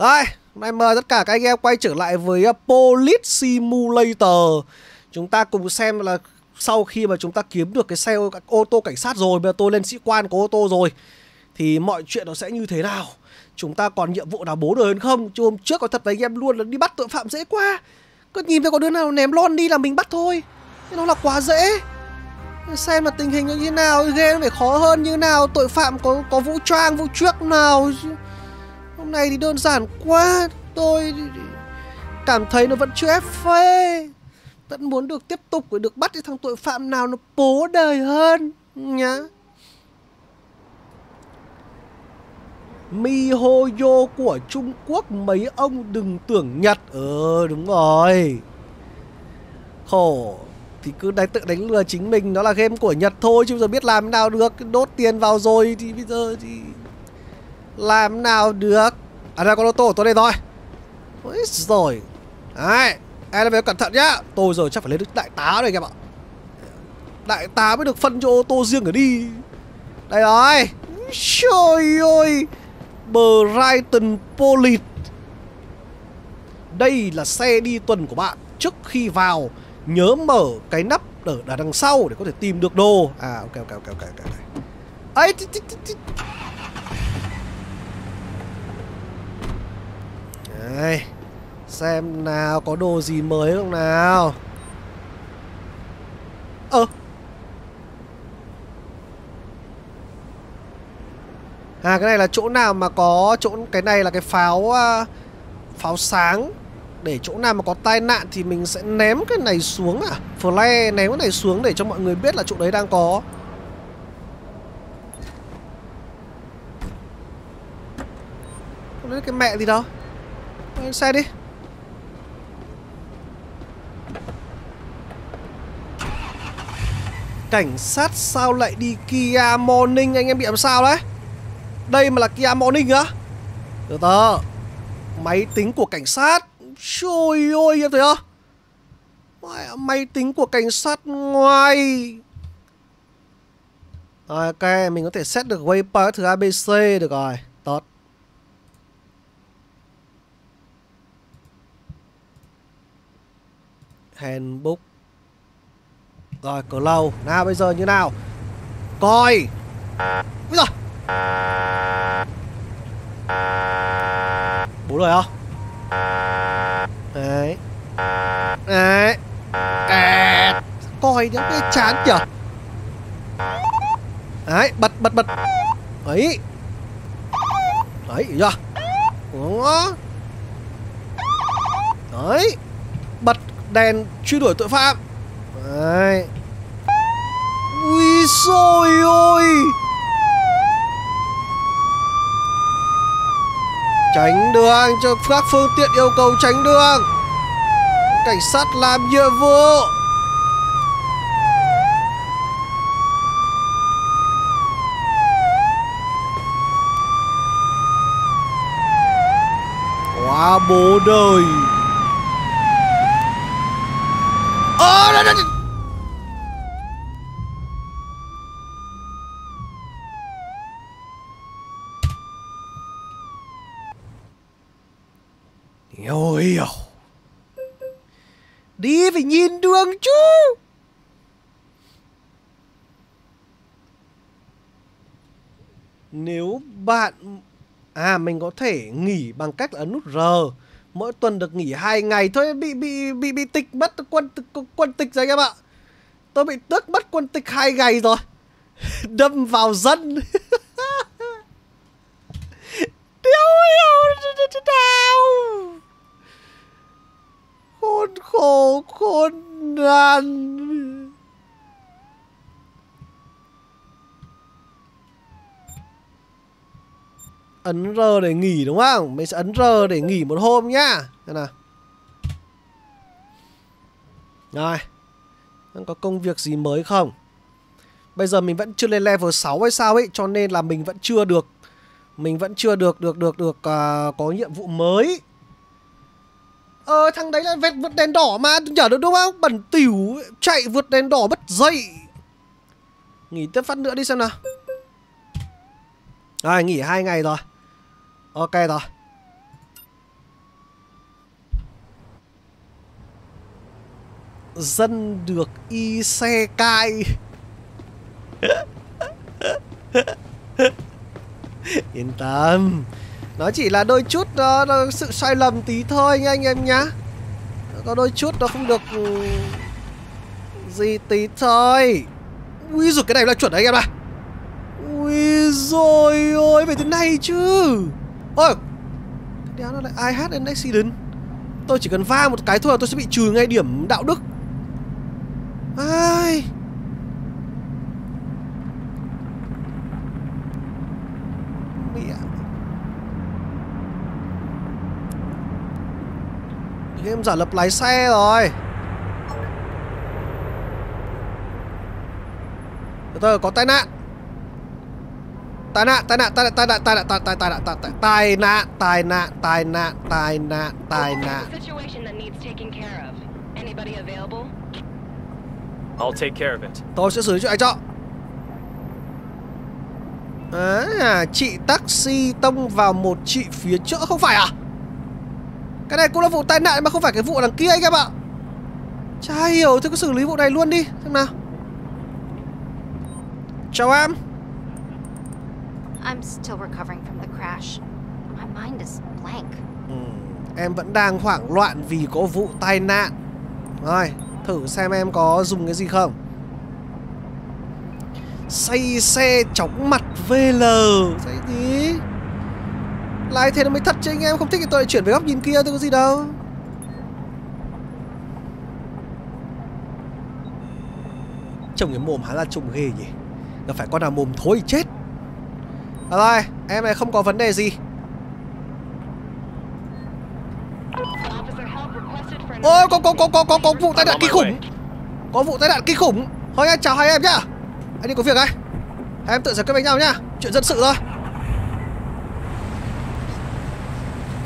Đây, hôm nay mời tất cả các anh em quay trở lại với uh, Police Simulator. Chúng ta cùng xem là sau khi mà chúng ta kiếm được cái xe ô tô cảnh sát rồi Bây giờ tôi lên sĩ quan có ô tô rồi Thì mọi chuyện nó sẽ như thế nào? Chúng ta còn nhiệm vụ nào bố đời hơn không? Chứ hôm trước có thật với anh em luôn là đi bắt tội phạm dễ quá. Cứ nhìn thấy có đứa nào ném lon đi là mình bắt thôi. Thế nó là quá dễ. Xem là tình hình như thế nào Game nó phải khó hơn như nào Tội phạm có có vũ trang vũ trước nào này thì đơn giản quá. Tôi cảm thấy nó vẫn chưa ép phê. Vẫn muốn được tiếp tục để được bắt cái thằng tội phạm nào nó bố đời hơn, Nhá. Mi MiHoYo của Trung Quốc, mấy ông đừng tưởng Nhật Ừ ờ, đúng rồi. Khổ. Thì cứ đánh, tự đánh lừa chính mình, Nó là game của Nhật thôi, Chứ giờ biết làm thế nào được. Đốt tiền vào rồi Thì bây giờ thì làm nào được? À đây con ô tô của tôi đây rồi. Ôi rồi Đấy Em là phải cẩn thận nhá. Tôi giờ chắc phải lên được đại tá rồi các bạn Đại tá mới được phân cho ô tô riêng ở đi. Đây rồi. Trời ơi. Brighton Polit Đây là xe đi tuần của bạn. Trước khi vào Nhớ mở cái nắp ở, ở đằng sau Để có thể tìm được đồ. À ok ok ok ok, okay. ấy Đây Xem nào, có đồ gì mới không nào? Ơ. À cái này là chỗ nào mà có chỗ, cái này là cái pháo pháo sáng. Để chỗ nào mà có tai nạn thì mình sẽ ném cái này xuống à? Flare ném cái này xuống để cho mọi người biết là chỗ đấy đang có. Không biết cái mẹ gì đâu lên xe đi. Cảnh sát sao lại đi Kia Morning? Anh em bị làm sao đấy? Đây mà là Kia Morning á Từ từ. Máy tính của cảnh sát. Trời ơi, em thấy không? Máy tính của cảnh sát ngoài. Ok, mình có thể set được waypoint thứ ABC được rồi, Tốt. Handbook rồi cờ lâu. Nào bây giờ như nào? Coi. Bây giờ. Bố rồi không? Đấy. Đấy. À, coi những cái chán kìa đấy bật bật bật. Ấy. Đấy chưa? Đó đấy đèn truy đuổi tội phạm. Đấy. Ui xôi ôi. Tránh đường cho các phương tiện yêu cầu tránh đường. Cảnh sát làm nhiệm vụ. Quá bố đời Ơ oh, Ôi hiểu Đi phải nhìn đường chứ. Nếu bạn À mình có thể nghỉ bằng cách ấn nút R mỗi tuần được nghỉ hai ngày thôi, bị bị bị bị tịch mất quân quân tịch rồi các bạn tôi bị tước mất quân tịch hai ngày rồi. Đâm vào dân. Đéo hiểu nào. Khốn khổ, khốn nạn. Ấn R để nghỉ đúng không? Mình sẽ ấn R để nghỉ một hôm nhá. Thế nào. Rồi. Có công việc gì mới không? Bây giờ mình vẫn chưa lên level 6 hay sao ấy Cho nên là mình vẫn chưa được Mình vẫn chưa được được được được uh, Có nhiệm vụ mới. Ờ thằng đấy là vẹt vượt đèn đỏ mà Nhở được đúng không? Bẩn tỉu Chạy vượt đèn đỏ bất dậy. Nghỉ tiếp phát nữa đi xem nào. Rồi nghỉ hai ngày rồi. Ok rồi Dân được y xe cai Yên tâm。Nó chỉ là đôi chút ờ, đó, đó, sự sai lầm tí thôi nha anh em nhá。Có đôi chút nó không được ừ, Gì tí thôi。Ui rồi cái này là chuẩn đấy anh em ạ。À. Ui rồi ôi phải thế này chứ。Ôi Đéo nó lại I had an accident Tôi chỉ cần va một cái thôi là tôi sẽ bị trừ ngay điểm đạo đức. Ai? Mẹ. Game giả lập lái xe rồi. Từ từ có tai nạn tai nạn tai nạn tai nạn tai nạn tai nạn tai nạn tai nạn tai nạn tai nạn tai nạn tai nạn I'll take care of it. Tôi sẽ xử lý chuyện này cho À, chị taxi tông vào một chị phía trước Không phải à Cái này cũng là vụ tai nạn mà không phải cái vụ đằng kia anh em ạ Chả hiểu, tôi cứ xử lý vụ này luôn đi Xem nào Chào em I'm still recovering from the crash. My mind is blank. ừ, Em vẫn đang hoảng loạn vì có vụ tai nạn. Rồi, thử xem em có dùng cái gì không? Say xe chóng mặt VL Say tí, Lái thế nó mới thật chứ anh em Không thích thì tôi lại chuyển về góc nhìn kia tôi có gì đâu. Trông cái mồm hắn là trông ghê nhỉ. Là phải con nào mồm thối chết rồi em này không có vấn đề gì. Ôi, có có có có có có vụ tai nạn kinh khủng. Có vụ tai nạn kinh khủng. Thôi anh, chào hai em nhá. Anh đi có việc anh Hai em tự giải quyết với nhau nhá. Chuyện dân sự thôi.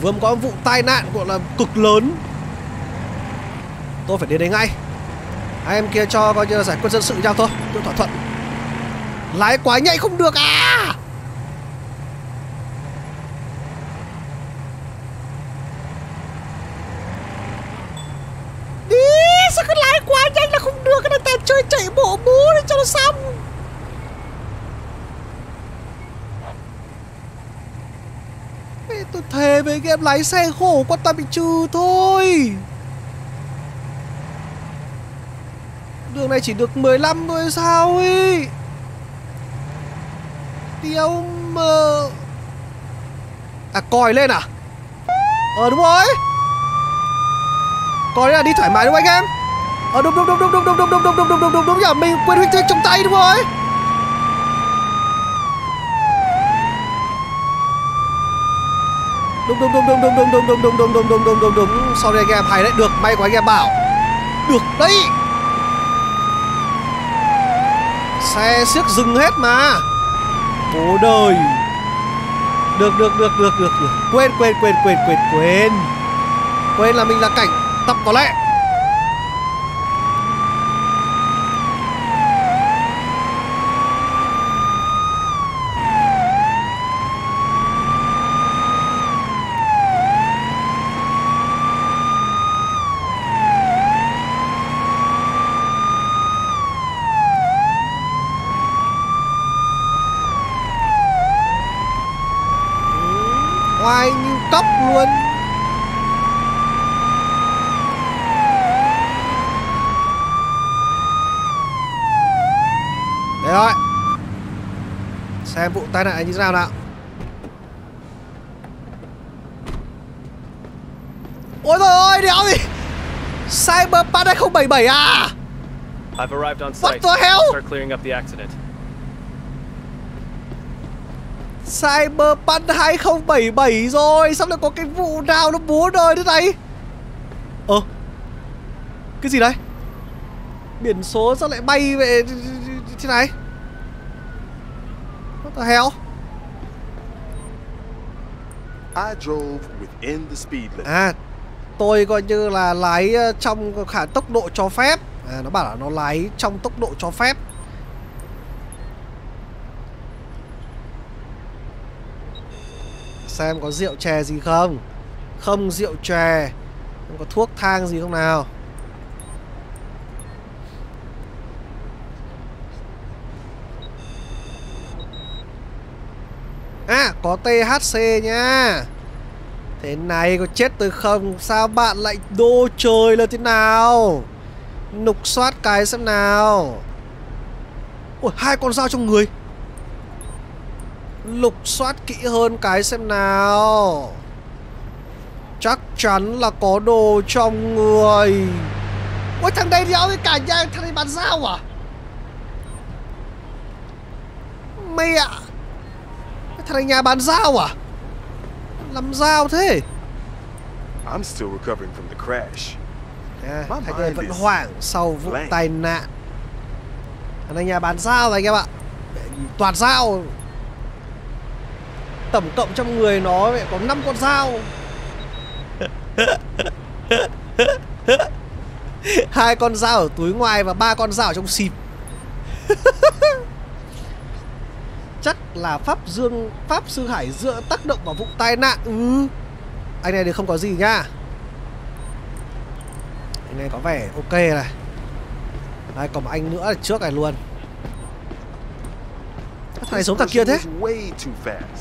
Vừa mới có vụ tai nạn, gọi là, cực lớn. Tôi phải đến đấy ngay. Hai em kia cho, coi như là giải quyết dân sự nhau thôi. Tôi thỏa thuận. Lái quá nhanh không được à Đi Sao cứ lái quá nhanh là không được Cái này ta chơi chạy bộ bố để cho nó xong. Ê, Tôi thề với cái em lái xe khổ quá ta bị trừ thôi. Đường này chỉ được 15 thôi sao ấy Tiêu mờ À còi lên à? Ờ đúng rồi. Còi là đi thoải mái đúng không anh em? Ờ đúng đúng đúng đúng đúng đúng đúng đúng đúng đúng đúng đúng đúng đúng nhỉ Mình quên huynh trong tay đúng rồi Đúng đúng đúng đúng đúng đúng đúng đúng đúng đúng đúng đúng đúng đúng đúng Sorry anh em hay đấy Được may quá anh em bảo Được đấy Xe siếc dừng hết mà Bố đời Được được được được được được Quên quên quên quên quên quên Quên là mình là cảnh tập có lẽ luôn Đấy rồi Xem vụ tai nạn như thế nào nào Ôi trời ơi đéo gì Cyberpunk 2077 à I've arrived on What site. the hell? Start clearing up the accident. Cyberpunk 2077 rồi. Sao lại có cái vụ nào nó bố đời thế này? Ờ Cái gì đấy? Biển số sao lại bay về thế này? What the hell? I drove within the speed limit. À Tôi coi như là lái ờ, trong khả tốc độ cho phép. À, Nó bảo là nó lái trong tốc độ cho phép xem có rượu chè gì không. Không rượu chè, không có thuốc thang gì không nào. À có THC nha Thế này có chết tôi không, Sao bạn lại đô trời là thế nào? Nục soát cái xem nào. Ôi hai con dao trong người. Lục soát kỹ hơn cái xem nào. Chắc chắn là có đồ trong người. Ôi thằng đây đéo với cả nhà thằng này bán dao à? Mẹ Thằng này nhà bán dao à? Làm dao thế? I'm still recovering from the crash. à, My Thằng này mind vẫn hoảng sau vụ tai nạn. Thằng này nhà bán dao anh em ạ. Toàn dao Tổng cộng trong người nó mẹ có 5 con dao. Hai con dao ở túi ngoài và ba con dao ở trong xịp chắc là pháp dương, pháp sư hải dựa tác động vào vụ tai nạn. Ừ. Anh này thì không có gì nhá anh này có vẻ ok này. Đây, còn một anh nữa là trước này luôn thằng này giống thằng kia thế?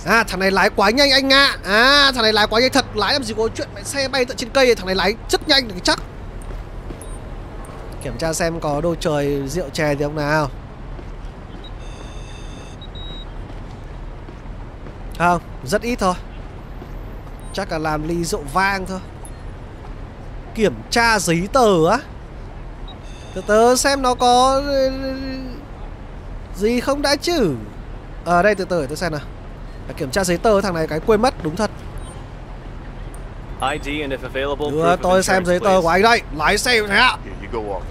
À thằng này lái quá nhanh anh ạ. À. thằng này lái quá nhanh thật. Lái làm gì có chuyện mẹ xe bay tận trên cây Thằng này lái rất nhanh thì chắc. Kiểm tra xem có đồ trời rượu chè gì không nào. Không, Rất ít thôi. Chắc là làm ly rượu vang thôi. Kiểm tra giấy tờ á. Từ từ xem nó có ừ, ừ, ừ, Gì không đã chứ. Ở đây từ từ để tôi xem nào. Phải kiểm tra giấy tờ thằng này cái quên mất đúng thật. ID and if available, Đưa tôi xem giấy tờ của anh đây. Lái xe thế ạ.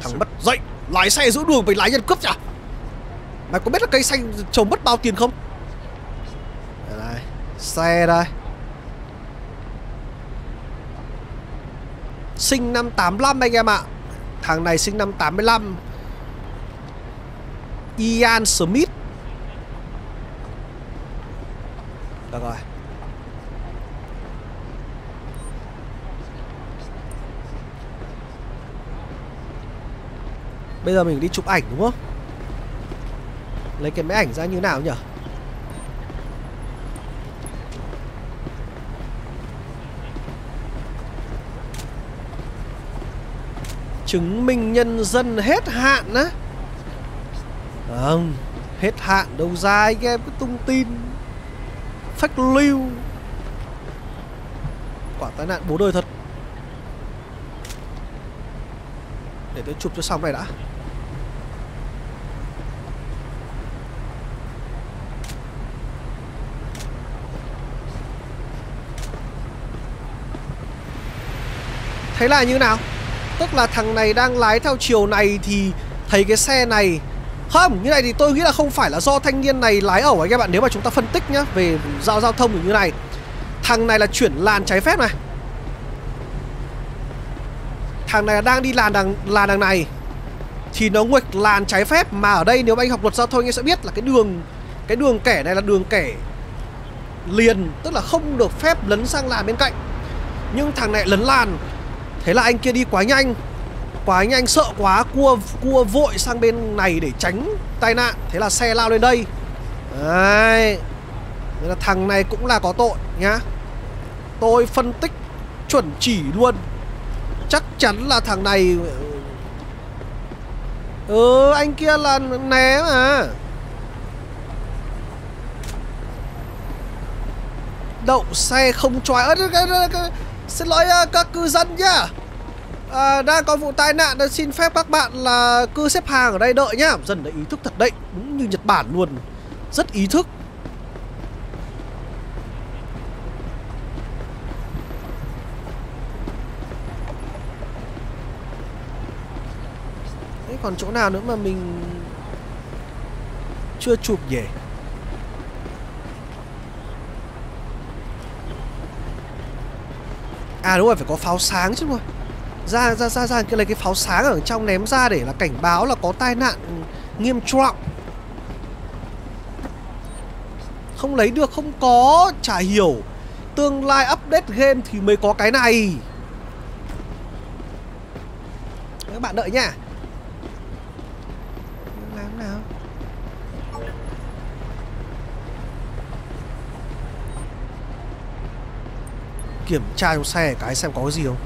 Thằng mất dậy. Lái xe giữa đường phải lái nhân cướp nhỉ? Mày có biết là cây xanh trồng mất bao tiền không? Đây này Xe đây. Sinh năm 85 anh em ạ. Thằng này sinh năm 85 Ian Smith Được rồi Bây giờ mình đi chụp ảnh đúng không? Lấy cái máy ảnh ra như nào nhỉ? Chứng minh nhân dân hết hạn á Không Hết hạn đâu ra anh em, cứ tung tin phách lưu. Quả tai nạn bố đời thật. Để tôi chụp cho xong này đã. Thế là như nào? Tức là thằng này đang lái theo chiều này thì thấy cái xe này không, như này thì tôi nghĩ là không phải là do thanh niên này lái ẩu anh các bạn Nếu mà chúng ta phân tích nhá về giao giao thông như này. Thằng này là chuyển làn trái phép này. Thằng này đang đi làn đằng làn đằng này. Thì nó nguệch làn trái phép Mà ở đây nếu mà anh học luật giao thông anh sẽ biết là cái đường Cái đường kẻ này là đường kẻ liền Tức là không được phép lấn sang làn bên cạnh. Nhưng thằng này lấn làn. Thế là anh kia đi quá nhanh. Quá anh anh sợ quá, Cua cua vội sang bên này để tránh tai nạn. Thế là xe lao lên đây. Đấy. Thế là thằng này cũng là có tội nhá. Tôi phân tích chuẩn chỉ luôn. Chắc chắn là thằng này Ừ anh kia là né mà. Đậu xe không choái. Ớt Xin lỗi ờ, các cư dân nhá à, Đang có vụ tai nạn ờ, Xin phép các bạn là cứ xếp hàng ở đây đợi nhá. Dần đã ý thức thật đấy Đúng như Nhật Bản luôn. Rất ý thức. Thế còn chỗ nào nữa mà mình Chưa chụp nhỉ? À đúng rồi phải có pháo sáng chứ mà ra ra ra ra, cái lấy cái pháo sáng ở trong ném ra để là cảnh báo là có tai nạn nghiêm trọng. Không lấy được, không có, chả hiểu. Tương lai update game thì mới có cái này. Các bạn đợi nha. Làm nào? Kiểm tra trong xe, cái xem có cái gì không?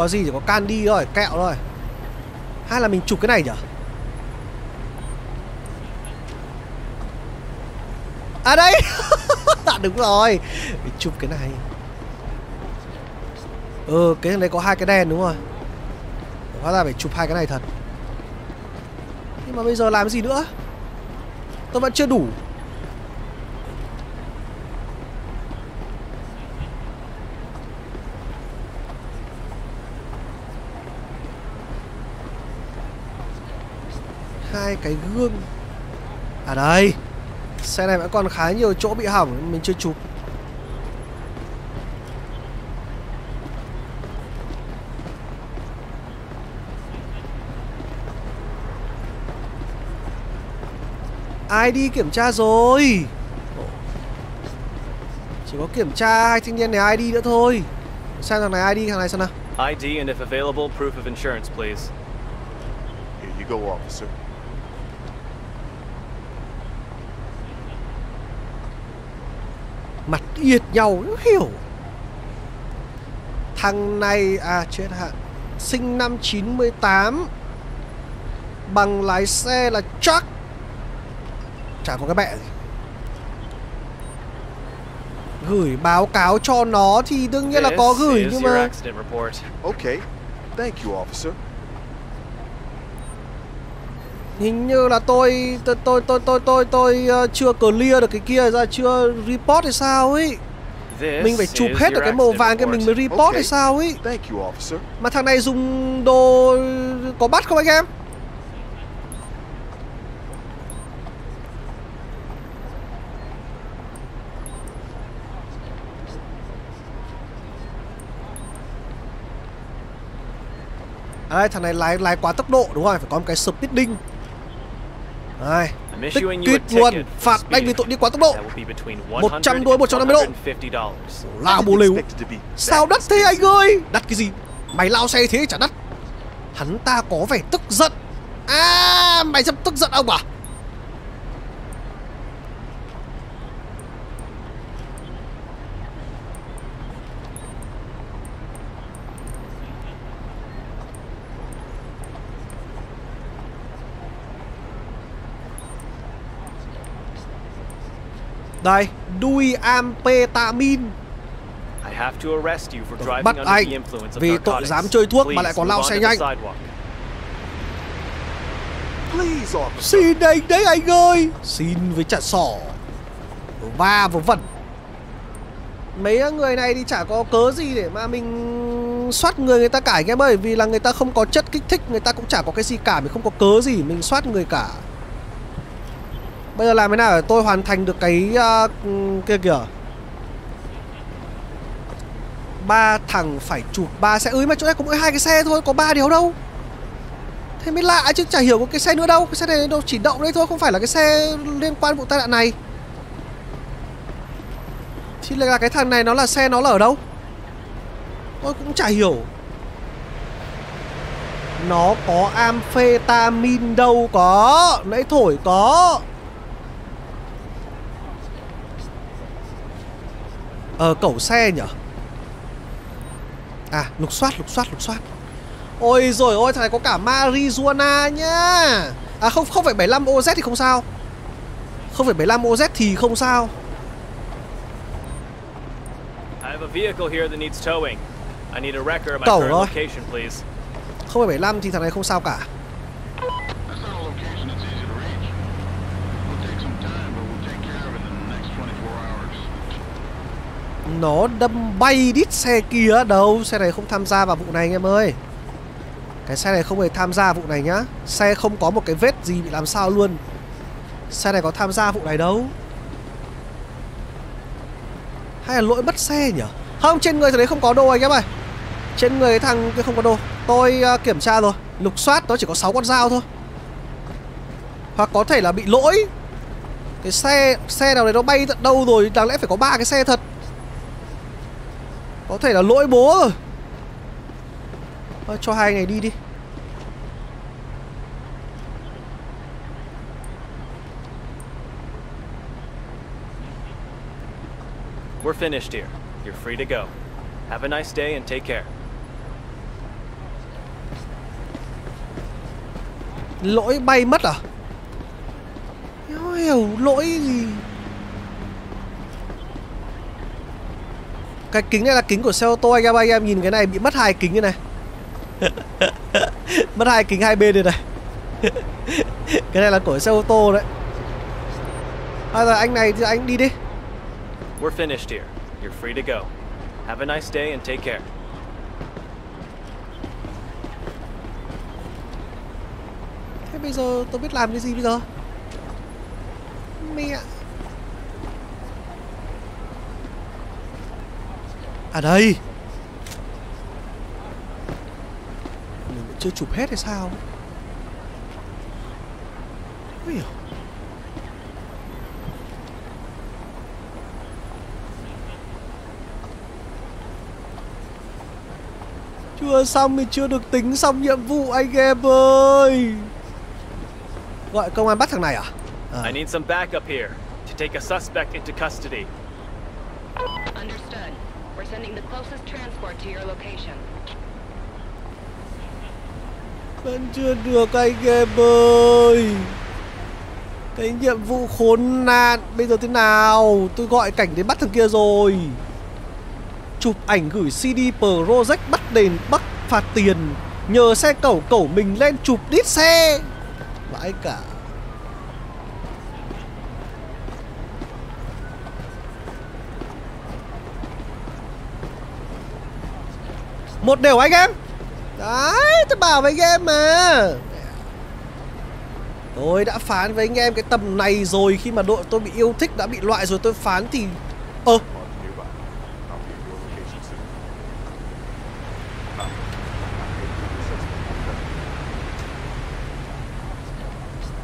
Có gì chỉ có candy thôi, kẹo thôi. Hay là mình chụp cái này nhở À đây! Dạ, đúng rồi. Mình chụp cái này. Ừ cái này có hai cái đèn đúng rồi. Hóa ra phải chụp hai cái này thật. Nhưng mà bây giờ làm cái gì nữa? Tôi vẫn chưa đủ. Hai cái gương. À đây. Xe này vẫn còn khá nhiều chỗ bị hỏng Mình chưa chụp. Ai đi kiểm tra rồi? Chỉ có kiểm tra hai thanh niên này ai đi nữa thôi. Xem thằng này ai đi thằng này xem nào. ID and if available, proof of insurance, please. Here you go, officer. Yệt nhau không hiểu Thằng này À chết hạn Sinh năm 98 Bằng lái xe là Chuck Chả có cái mẹ gì Gửi báo cáo cho nó thì đương nhiên là có gửi nhưng mà. Okay. Thank you, officer. Hình như là tôi tôi tôi tôi tôi tôi, tôi ờ, chưa clear được cái kia ra chưa report hay sao ấy This mình phải chụp hết được cái màu vàng cái mình mới report. report Ok. hay sao ấy Thank you, officer. mà thằng này dùng đồ có bắt không anh em À đây thằng này lái lái quá tốc độ đúng rồi phải có một cái speeding đây tích kít luôn phạt anh vì tội đi quá tốc độ. That will be between 100 100 đôi, and 150 độ. $150. lao be that Sao đắt thế anh ơi? Đắt cái gì? Mày lao xe thế chả đắt. Hắn ta có vẻ tức giận. À mày sắp tức giận ông à Đây Dui amphetamine. I have to arrest you for driving bắt anh vì tội dám chơi thuốc mà lại còn lao xe nhanh. Xin anh đấy anh ơi. Xin với chả sỏ. Va vớ vẩn. Mấy người này thì chả có cớ gì để mà mình soát người người ta cả anh em ơi. Vì là người ta không có chất kích thích Người ta cũng chả có cái gì cả. Mình không có cớ gì mình soát người cả Bây giờ làm thế nào để tôi hoàn thành được cái uh, kia kìa? Ba thằng phải chụp ba xe. Ơi mà chỗ này có mỗi hai cái xe thôi có ba điều đâu. Thế mới lạ chứ chả hiểu có cái xe nữa đâu. Cái xe này đâu chỉ động đây thôi không phải là cái xe liên quan vụ tai nạn này. Thì là cái thằng này nó là xe nó là ở đâu? Tôi cũng chả hiểu. Nó có amphetamin đâu có. Nãy thổi có. Ờ cẩu xe nhở? À lục soát lục soát lục soát ôi rồi ôi thằng này có cả marijuana nhá. À không không phải 75 oz thì không sao. Không phải 75 oz thì không sao. Cẩu please. không phải 75 thì thằng này không sao cả That's not a location that's easy to reach. It'll take some time, but we'll take care of it in the next 24 hours nó đâm bay đít xe kia. Đâu xe này không tham gia vào vụ này anh em ơi. Cái xe này không hề tham gia vụ này nhá. Xe không có một cái vết gì bị làm sao luôn. Xe này có tham gia vụ này đâu. Hay là lỗi mất xe nhỉ? Không trên người thằng đấy không có đồ anh em ơi. Trên người thằng kia không có đồ tôi uh, kiểm tra rồi. Lục soát nó chỉ có 6 con dao thôi. Hoặc có thể là bị lỗi. Cái xe xe nào đấy nó bay tận đâu rồi đáng lẽ phải có ba cái xe thật. Có thể là lỗi bố rồi Thôi cho hai ngày đi đi We're finished here. You're free to go. Have a nice day and take care. Lỗi bay mất à? Hiểu lỗi gì Cái kính này là kính của xe ô tô anh em anh em nhìn cái này bị mất hai kính như này. mất hai kính hai bên đây này. cái này là của xe ô tô đấy. À rồi anh này thì anh đi đi. We're finished here. You're free to go. Have a nice day and take care. Thế bây giờ tôi biết làm cái gì bây giờ? Mẹ. À đây. Mình vẫn chưa chụp hết hay sao? Không hiểu. Chưa xong thì chưa được tính xong nhiệm vụ anh em ơi Gọi công an bắt thằng này à? à. I need some backup here to take a suspect into custody. Sending the closest transport to your location. Vẫn chưa được anh em ơi. Cái nhiệm vụ khốn nạn Bây giờ thế nào? Tôi gọi cảnh đến bắt thằng kia rồi. Chụp ảnh gửi CD Project bắt đền bắt phạt tiền, Nhờ xe cẩu cẩu mình lên chụp đít xe. Vãi cả. Một đều anh em Đấy, tôi bảo với anh em mà Tôi đã phán với anh em cái tầm này rồi Khi mà đội tôi bị yêu thích đã bị loại rồi tôi phán thì Ơ, ờ. nearby.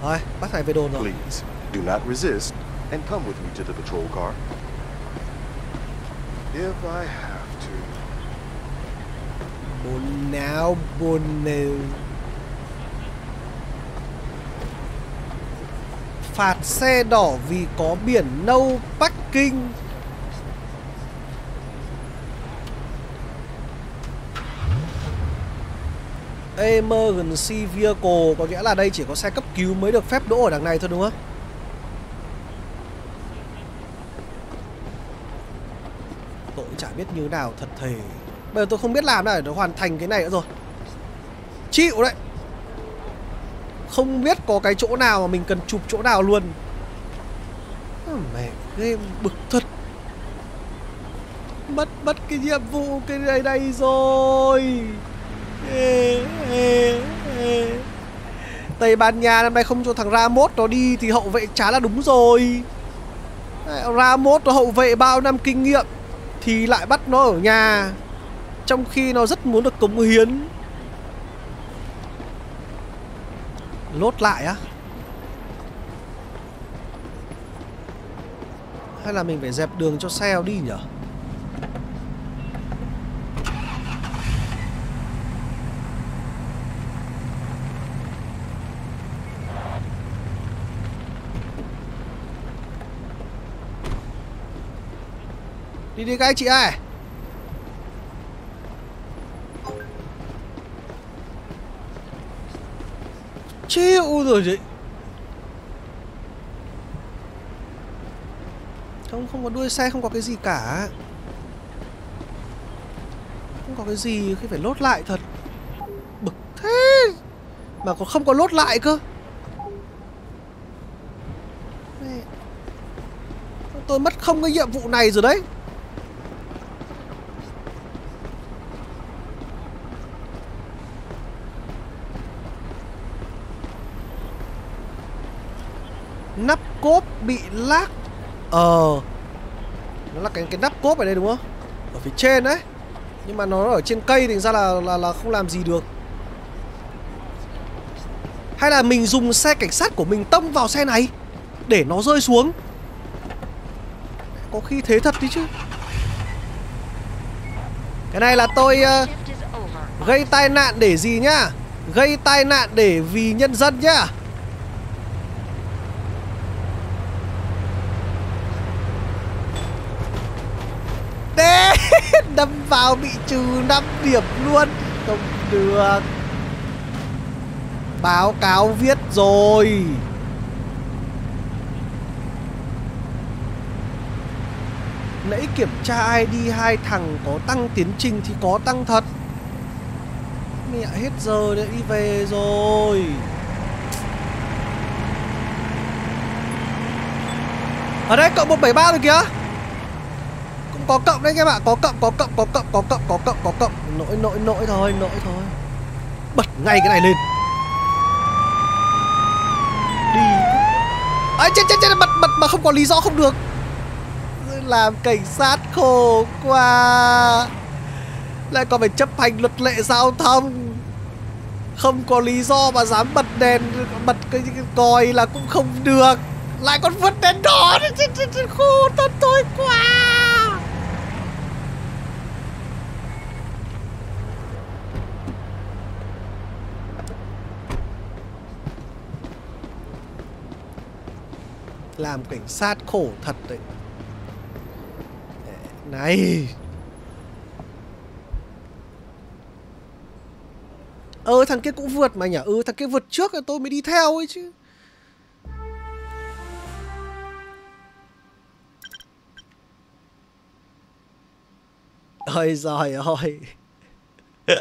Rồi, bắt thằng về đồn rồi Please, do not resist and come with me to the patrol car. If I have. Buồn não buồn nêu Phạt xe đỏ vì có biển nâu bắc kinh. Emergency vehicle có nghĩa là đây chỉ có xe cấp cứu mới được phép đỗ ở đằng này thôi, đúng không? Tôi cũng chả biết như nào, thật thề. Bây giờ tôi không biết làm nào để hoàn thành cái này nữa rồi. Chịu đấy. Không biết có cái chỗ nào mà mình cần chụp chỗ nào luôn. À, mẹ game bực thật. Mất mất cái nhiệm vụ cái này đây rồi. Ê, ê, ê. Tây Ban Nha năm nay không cho thằng Ramos nó đi thì hậu vệ chả là đúng rồi. Ramos nó hậu vệ bao năm kinh nghiệm thì lại bắt nó ở nhà trong khi nó rất muốn được cống hiến. Lốt lại á. Hay là mình phải dẹp đường cho xe đi nhở đi đi các anh chị ơi. Chịu rồi chị. Không không có đuôi xe, không có cái gì cả. Không có cái gì khi phải lốt lại thật. Bực thế. Mà còn không có lốt lại cơ. Tôi mất không cái nhiệm vụ này rồi đấy. Nắp cốp bị lác. Ờ. Nó là cái cái nắp cốp ở đây đúng không? Ở phía trên đấy. Nhưng mà nó ở trên cây thì ra là là là không làm gì được. Hay là mình dùng xe cảnh sát của mình tông vào xe này để nó rơi xuống? Có khi thế thật đi chứ. Cái này là tôi uh, gây tai nạn để gì nhá? Gây tai nạn để vì nhân dân nhá. Đâm vào bị trừ 5 điểm luôn. Không được. Báo cáo viết rồi. Nãy kiểm tra ID hai thằng có tăng tiến trình thì có tăng thật. Mẹ hết giờ để đi về rồi. Ở đây cộng 173 rồi kìa có cộng đấy em ạ Có cộng, có cộng, có cộng, có cộng, có cộng, có cộng. Nỗi, nỗi, nỗi thôi, nỗi thôi. Bật ngay cái này lên. Đi. Ấy chết chết chết bật bật mà không có lý do không được. Làm cảnh sát khổ quá. Lại còn phải chấp hành luật lệ giao thông. Không có lý do mà dám bật đèn bật cái, cái còi là cũng không được. Lại còn vượt đèn đỏ khổ thân tôi quá làm cảnh sát khổ thật đấy. Này. Ờ thằng kia cũng vượt mà nhỉ? Ừ thằng kia vượt trước rồi tôi mới đi theo ấy chứ. Ôi giời ơi.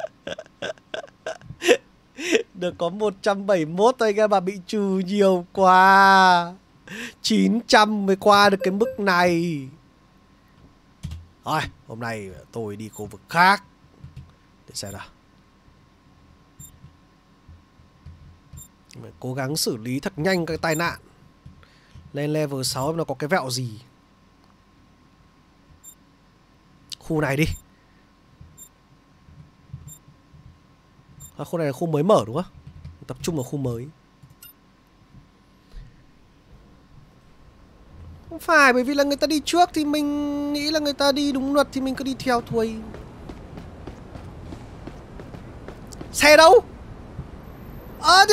Được có 171 thôi anh em mà bị trừ nhiều quá. 900 mới qua được cái mức này. Thôi, hôm nay tôi đi khu vực khác. Để xem nào. Cố gắng xử lý thật nhanh cái tai nạn. Lên level 6 nó có cái vẹo gì? Khu này đi. À, Khu này là khu mới mở đúng không? Tập trung vào khu mới. Không phải bởi vì là người ta đi trước thì mình nghĩ là người ta đi đúng luật thì mình cứ đi theo thôi. Xe đâu? À,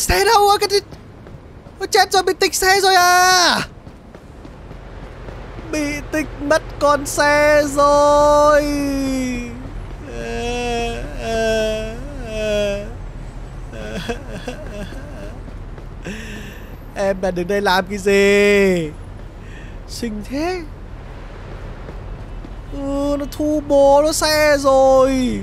xe đâu? Cái Ôi chết rồi, bị tịch xe rồi à Bị tịch mất con xe rồi ờ, ờ, ờ. Em đã đứng đây làm cái gì? Xinh thế. Ừ nó thu bố nó xe rồi.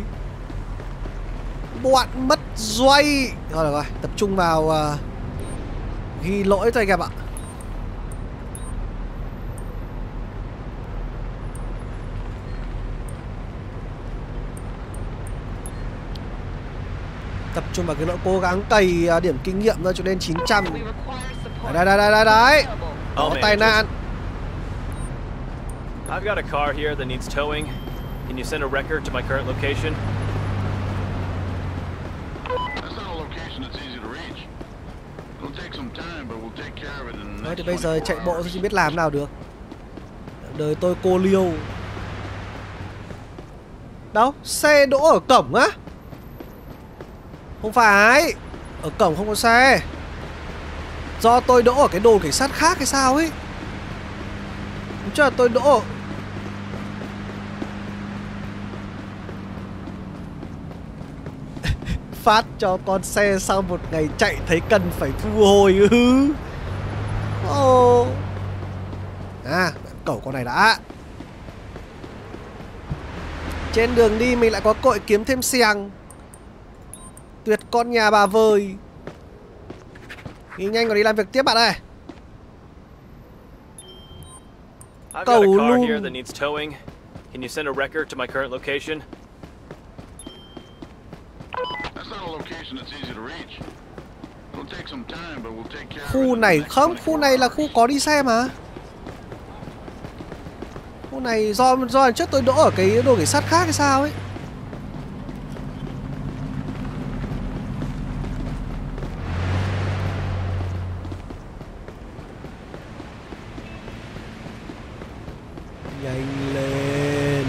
Bọn mất doay Thôi được rồi Tập trung vào uh, Ghi lỗi thôi anh em ạ. Tập trung vào cái lỗi cố gắng cày uh, điểm kinh nghiệm ra cho nên 900 Đấy, đấy, đấy, đấy, đấy. Có tai nạn. I've got a car here that needs towing. Can you send a record to my current location? That's not a location that's easy to reach. It'll take some time, but we'll take care of it in the Thôi next thì bây giờ 24 chạy bộ hours. thì biết làm nào được. Đời tôi cô liêu. Đâu? Xe đỗ ở cổng á? Không phải. Ở cổng không có xe. Do tôi đỗ ở cái đồn cảnh sát khác hay sao ấy? Chứ là tôi đỗ. Phát cho con xe sau một ngày chạy thấy cần phải thu hồi ư Ồ. À cẩu con này đã. Trên đường đi mình lại có cội kiếm thêm xiềng Tuyệt con nhà bà vơi Đi nhanh còn đi làm việc tiếp bạn ơi car luôn. Can you send a record to my current location? That's not a location that's easy to reach. It'll take some time, but we'll take care of it Khu này không, 24 khu này là khu có đi xe mà Khu này do do trước tôi đỗ ở cái đồn cảnh sát khác hay sao ấy Nhanh lên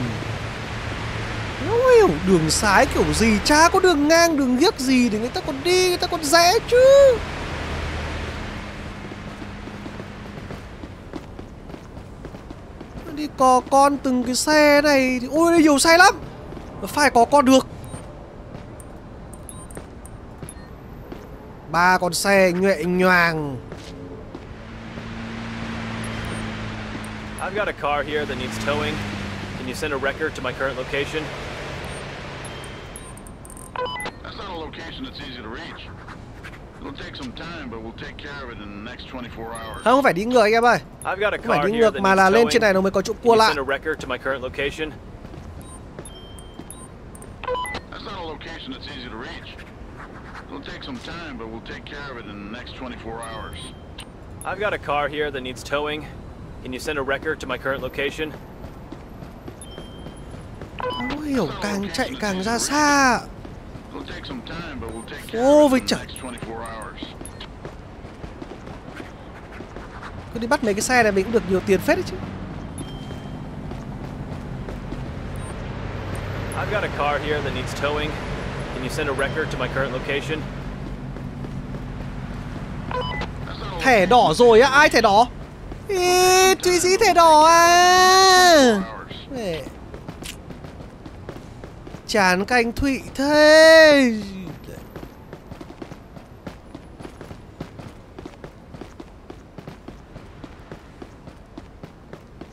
Không hiểu đường sái kiểu gì? Chả có đường ngang, đường ghiếc gì Để người ta còn đi, người ta còn rẽ chứ. Đi cò con từng cái xe này thì ôi nhiều xe lắm. Phải có con được. Ba con xe nhuệ nhoàng. I've got a car here that needs towing. Can you send a record to my current location? That's not a location that's easy to reach. It'll take some time, but we'll take care of it in the next 24 hours. không phải đi ngược anh em ơi I've got a không phải car đi here ngược that mà needs là lên towing. trên này nó mới có chỗ Can cua you lại send a record to my current location? That's not a location that's easy to reach. It'll take some time, but we'll take care of it in the next 24 hours. I've got a car here that needs towing. Can you send a record to my current location? Ôi, hiểu càng chạy càng ra xa Ô, với trời. next 24 hours. cứ đi bắt mấy cái xe này mình cũng được nhiều tiền phết đấy chứ I've got a car here that needs towing. Can you send a record to my current location? Thẻ đỏ rồi á ai thẻ đỏ Ê, Thụy Sĩ thẻ đỏ à hours. Mẹ. Chán canh Thụy, thế.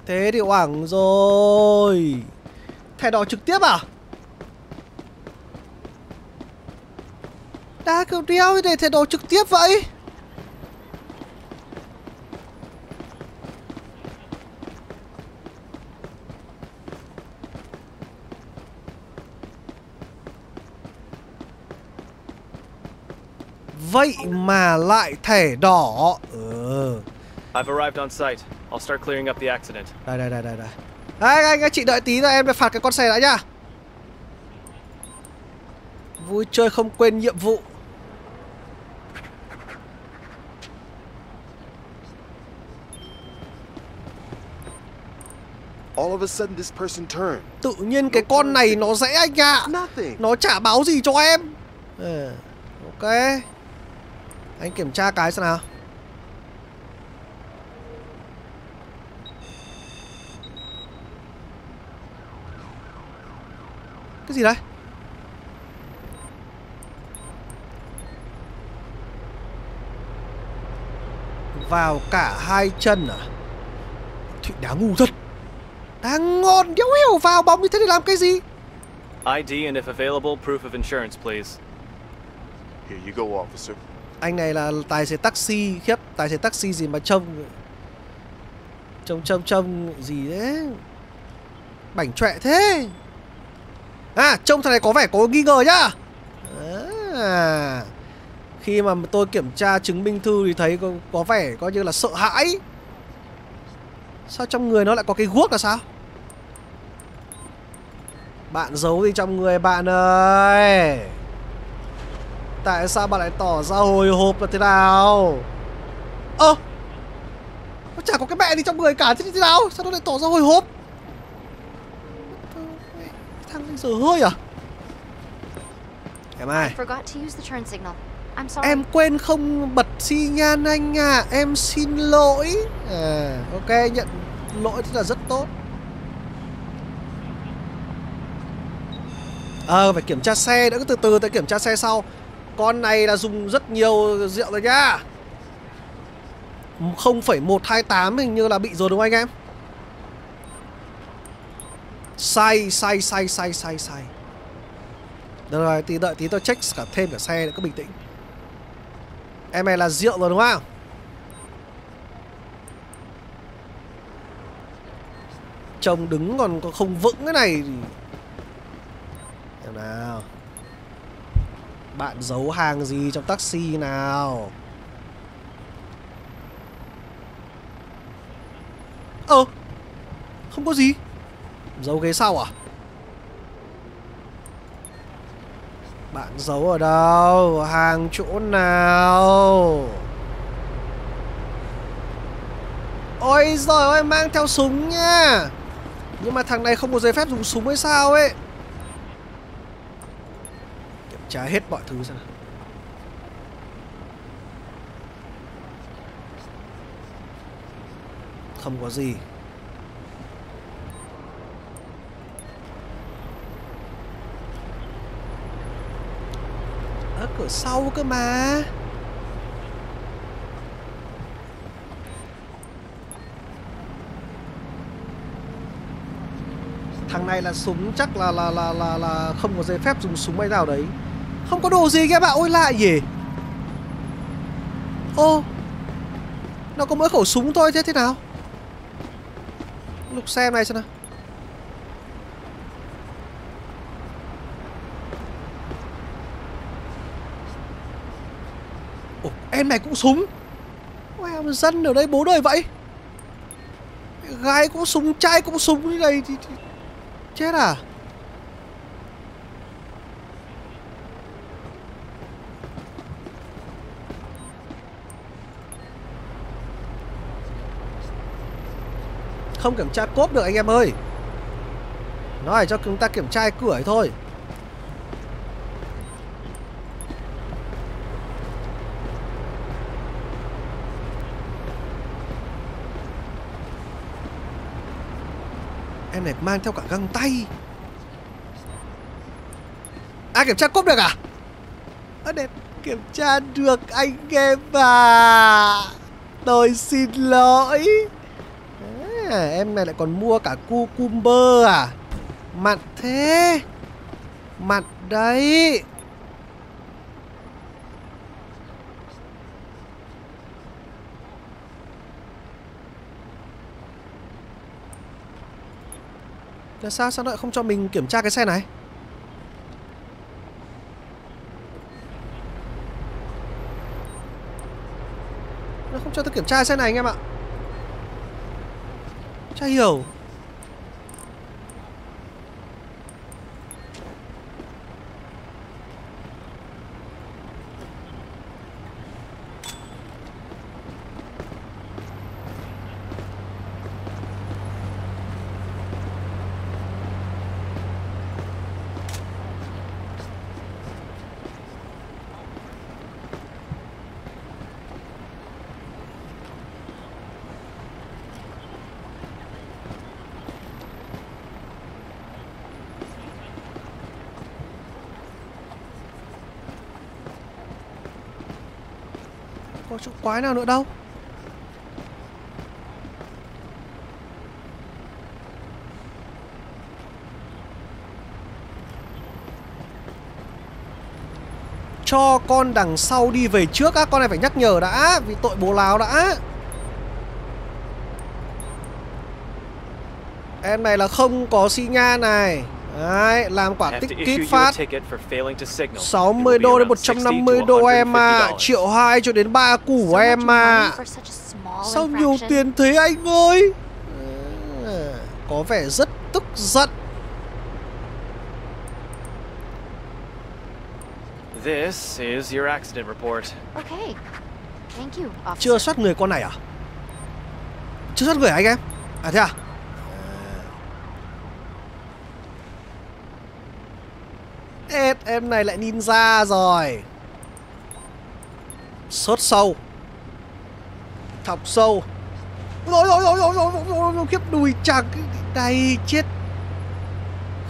Thế thì oảng rồi. Thẻ đỏ trực tiếp à? Đá kiểu đeo để thẻ đỏ trực tiếp vậy. Vậy mà lại thẻ đỏ Ừ I've arrived on site. I'll start clearing up the accident. Đây đây đây đây đây Đấy, anh, anh chị đợi tí nữa em phải phạt cái con xe đã nhá Vui chơi không quên nhiệm vụ All of a sudden, this person turned. Tự nhiên cái con này nó dễ anh ạ. Nó chả báo gì cho em ừ. Ok Anh kiểm tra cái xem nào. Cái gì đấy Vào cả hai chân à? Thụy đáng ngu thật. Đang ngon đéo hiểu vào bóng như thế để làm cái gì? ID and if available, proof of insurance, please. Here you go, officer. Anh này là tài xế taxi khiếp Tài xế taxi gì mà trông Trông trông trông gì đấy Bảnh trọe thế. À trông thằng này có vẻ có nghi ngờ nhá. À, Khi mà tôi kiểm tra chứng minh thư thì thấy có, có vẻ coi như là sợ hãi. Sao trong người nó lại có cái guốc là sao? Bạn giấu gì trong người bạn ơi. Tại sao bạn lại tỏ ra hồi hộp là thế nào? Ơ Nó chả có cái mẹ gì trong người cả thế thế nào? Sao nó lại tỏ ra hồi hộp? Thằng này dở hơi à? Em ai. Em quên không bật xi nhan anh à Em xin lỗi. À, Ok nhận lỗi thì là rất tốt. Ờ phải kiểm tra xe nữa cứ từ từ tới kiểm tra xe sau con này là dùng rất nhiều rượu rồi nhá. 0,128 hình như là bị rồi đúng không anh em? Say say say say say say Được rồi tí đợi tí tôi check cả thêm cả xe nữa cứ bình tĩnh. Em này là rượu rồi đúng không? Chồng đứng còn có không vững cái này thì nào? Bạn giấu hàng gì trong taxi nào? Ơ, Không có gì. Giấu ghế sau à? Bạn giấu ở đâu? Hàng chỗ nào? Ôi giời ơi, mang theo súng nha Nhưng mà thằng này không có giấy phép dùng súng hay sao ấy? trả hết mọi thứ ra không có gì. Ở cửa sau cơ mà. Thằng này là súng chắc là là là là là không có giấy phép dùng súng bay nào đấy. Không có đồ gì các bạn ôi lạ gì Ô Nó có mỗi khẩu súng thôi thế thế nào? Lục xem này xem nào. Ồ, em này cũng súng? Wow, dân ở đây bố đời vậy? Gái cũng súng, trai cũng súng như này thì, thì... Chết à? Không kiểm tra cốp được anh em ơi. Nói cho chúng ta kiểm tra cửa ấy thôi. Em này mang theo cả găng tay. À kiểm tra cốp được à? À, đẹp kiểm tra được anh em à. Tôi xin lỗi à, Em này lại còn mua cả cucumber à? Mặn thế. Mặn đấy. Là sao sao lại không cho mình kiểm tra cái xe này? Nó không cho tôi kiểm tra xe này anh em ạ. Chả hiểu Chỗ quái nào nữa đâu. Cho con đằng sau đi về trước á, Con này phải nhắc nhở đã, Vì tội bố láo đã. Em này là không có xi nha này. Đấy, làm quả tích kít phát. 60 đô đến 150 đô em à Triệu 2 cho đến 3 củ em à. Sao nhiều tiền thế anh ơi? À, Có vẻ rất tức giận. This is your accident report. Okay. Thank you, officer. Chưa soát người con này à? Chưa soát người à anh em? À thế à Ết, em này lại ninja rồi. Sốt sâu. Thọc sâu. Rồi rồi rồi rồi rồi rồi rồi khiếp đùi chặt Đây chết.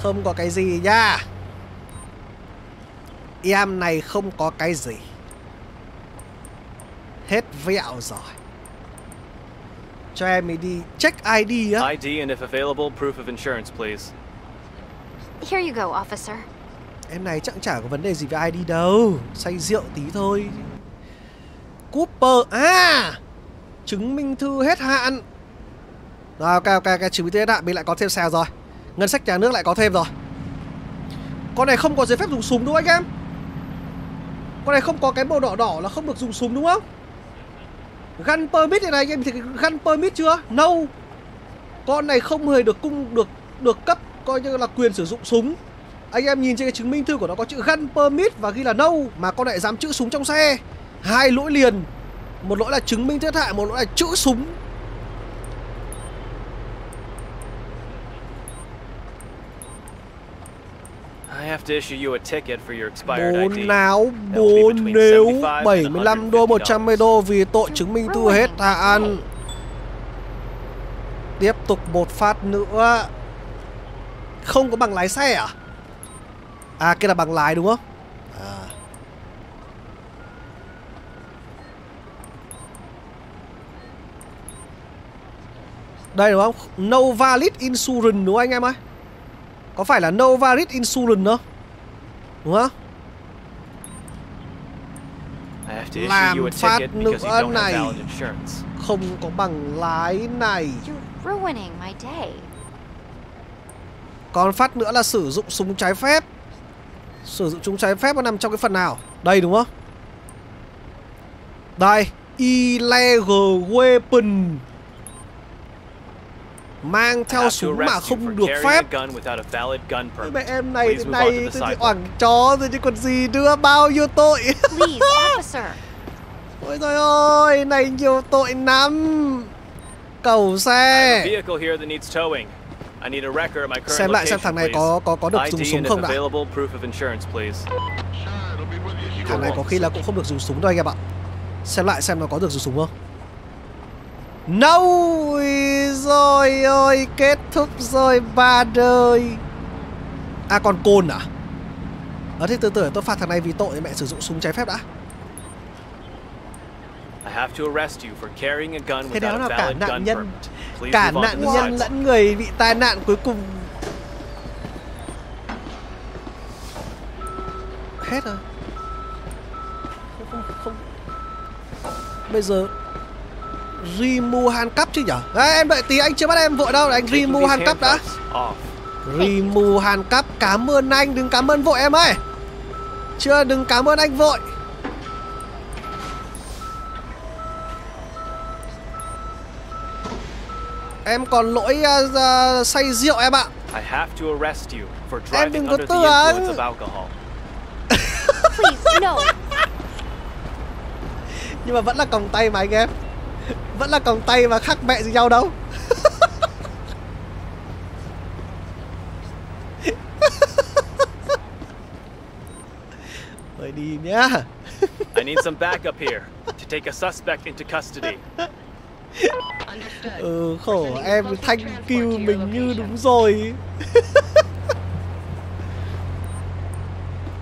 Không có cái gì nha. Em này không có cái gì. Hết vẹo rồi. Cho em ấy đi check ID á. ID and if available, proof of insurance, please. Here you go, officer. Em này chẳng chả có vấn đề gì với ID đâu. Say rượu tí thôi. Cooper À! Chứng minh thư hết hạn. Rồi ok ok, ok chứng minh thư hết hạn. Mình lại có thêm xe rồi. Ngân sách nhà nước lại có thêm rồi. Con này không có giấy phép dùng súng đúng không anh em? Con này không có cái màu đỏ đỏ là không được dùng súng đúng không? Gun permit này, này anh em thì gun permit chưa? No. Con này không hề được cung được được cấp coi như là quyền sử dụng súng anh em nhìn trên cái chứng minh thư của nó có chữ gun permit và ghi là no mà con lại dám chữ súng trong xe. Hai lỗi liền. Một lỗi là chứng minh thiết hại một lỗi là chữ súng. I have to issue you a ticket for your expired bố ID. nào That will bố be between nếu 75 and 75 đô 150 đô vì tội chứng minh thư hết hạn Ruining. tiếp tục một phát nữa. Không có bằng lái xe à À cái là bằng lái đúng không? À. Đây đúng không? No valid insurance đúng không anh em ơi? Có phải là no valid insurance không? Đúng không? Làm phát nữa này. Không có bằng lái này. Còn phát nữa là sử dụng súng trái phép. Sử dụng súng trái phép nó nằm trong cái phần nào? Đây đúng không? Đây Illegal weapon Mang theo súng mà không được phép. permit. mẹ em này thế này Tôi chỉ sidewalk. oảng chó rồi chứ còn gì nữa Bao nhiêu tội. Please, officer. Ôi trời ơi Này nhiều tội lắm. Cầu xe Xem lại xem thằng này có có có được dùng súng không đã? Thằng này có khi là cũng không được dùng súng đâu anh em ạ. Xem lại xem nó có được dùng súng không. No Rồi ôi Kết thúc rồi ba đời. À còn côn à? Ờ thế từ từ tôi phạt thằng này vì tội mẹ sử dụng súng trái phép đã I have to arrest you for carrying a gun Thế đó là a cả valid nạn gun nhân permit. Please Cả move on to nạn the nhân lẫn người bị tai nạn cuối cùng. Hết rồi. Không, không. Bây giờ Remove handcuff chứ nhở? Em đợi tí anh chưa bắt em vội đâu Anh remove handcuff đã. Remove handcuff Cảm ơn anh Đừng cảm ơn vội em ơi. Chưa đừng cảm ơn anh vội Em còn lỗi uh, uh, say rượu em ạ I have to arrest you for Em driving đừng có under the tưởng. influence of alcohol. Please, no. Nhưng mà vẫn là còng tay mà anh em Vẫn là còng tay mà khác mẹ gì nhau đâu Thôi đi nhá I need some backup here to take a suspect into custody. Understood. Ừ khổ em thanh kêu mình như đúng rồi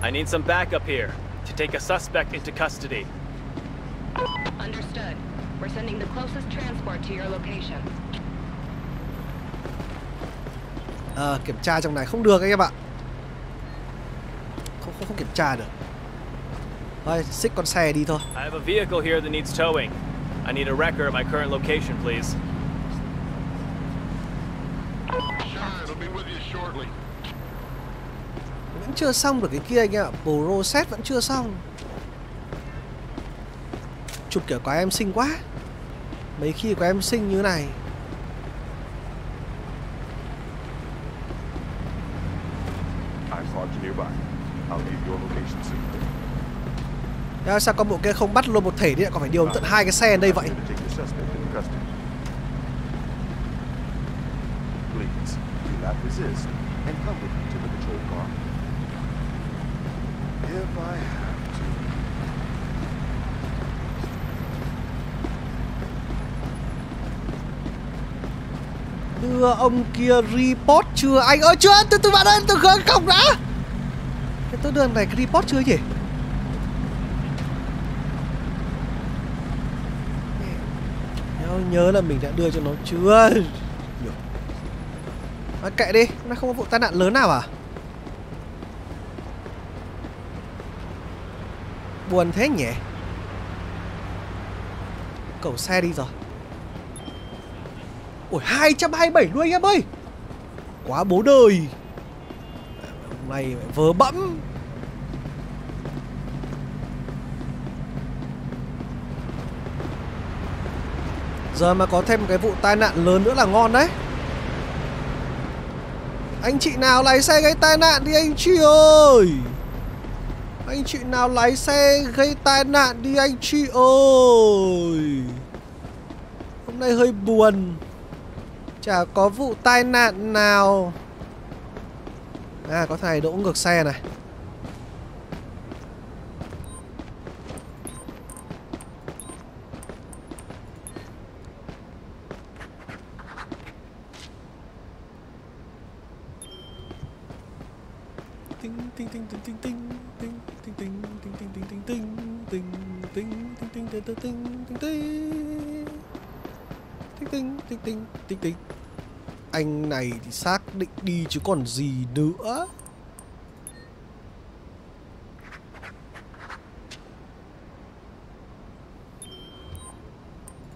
I need some backup here to take a suspect into custody. Understood. We're sending the closest transport to your location. Ờ kiểm tra trong này không được anh em ạ Không không, không kiểm tra được Thôi xích con xe đi thôi I have a vehicle here that needs towing. I need a record of my current location, please. Sure, it'll be with you shortly. Vẫn chưa xong được cái kia anh ạ Process vẫn chưa xong Chụp kiểu có em xinh quá Mấy khi có em xinh như này parked nearby. I'll leave your location soon. Đấy, sao con bộ kia không bắt luôn một thể đi còn phải điều tận hai cái xe đây vậy. Đưa ông kia report chưa? Anh ơi chưa từ từ bạn ơi từ không đã. Cái tôi đường này report chưa gì Nhớ, là mình đã đưa cho nó chưa? À, Kệ đi nó không có vụ tai nạn lớn nào à? Buồn thế nhỉ? Cẩu xe đi rồi. Ôi 227 luôn anh em ơi! Quá bố đời. Hôm nay vớ bẫm. Giờ mà có thêm một cái vụ tai nạn lớn nữa là ngon đấy. Anh chị nào lái xe gây tai nạn đi anh chị ơi. Anh chị nào lái xe gây tai nạn đi anh chị ơi. Hôm nay hơi buồn. Chả có vụ tai nạn nào. À có thằng này đỗ ngược xe này. Này thì xác định đi chứ còn gì nữa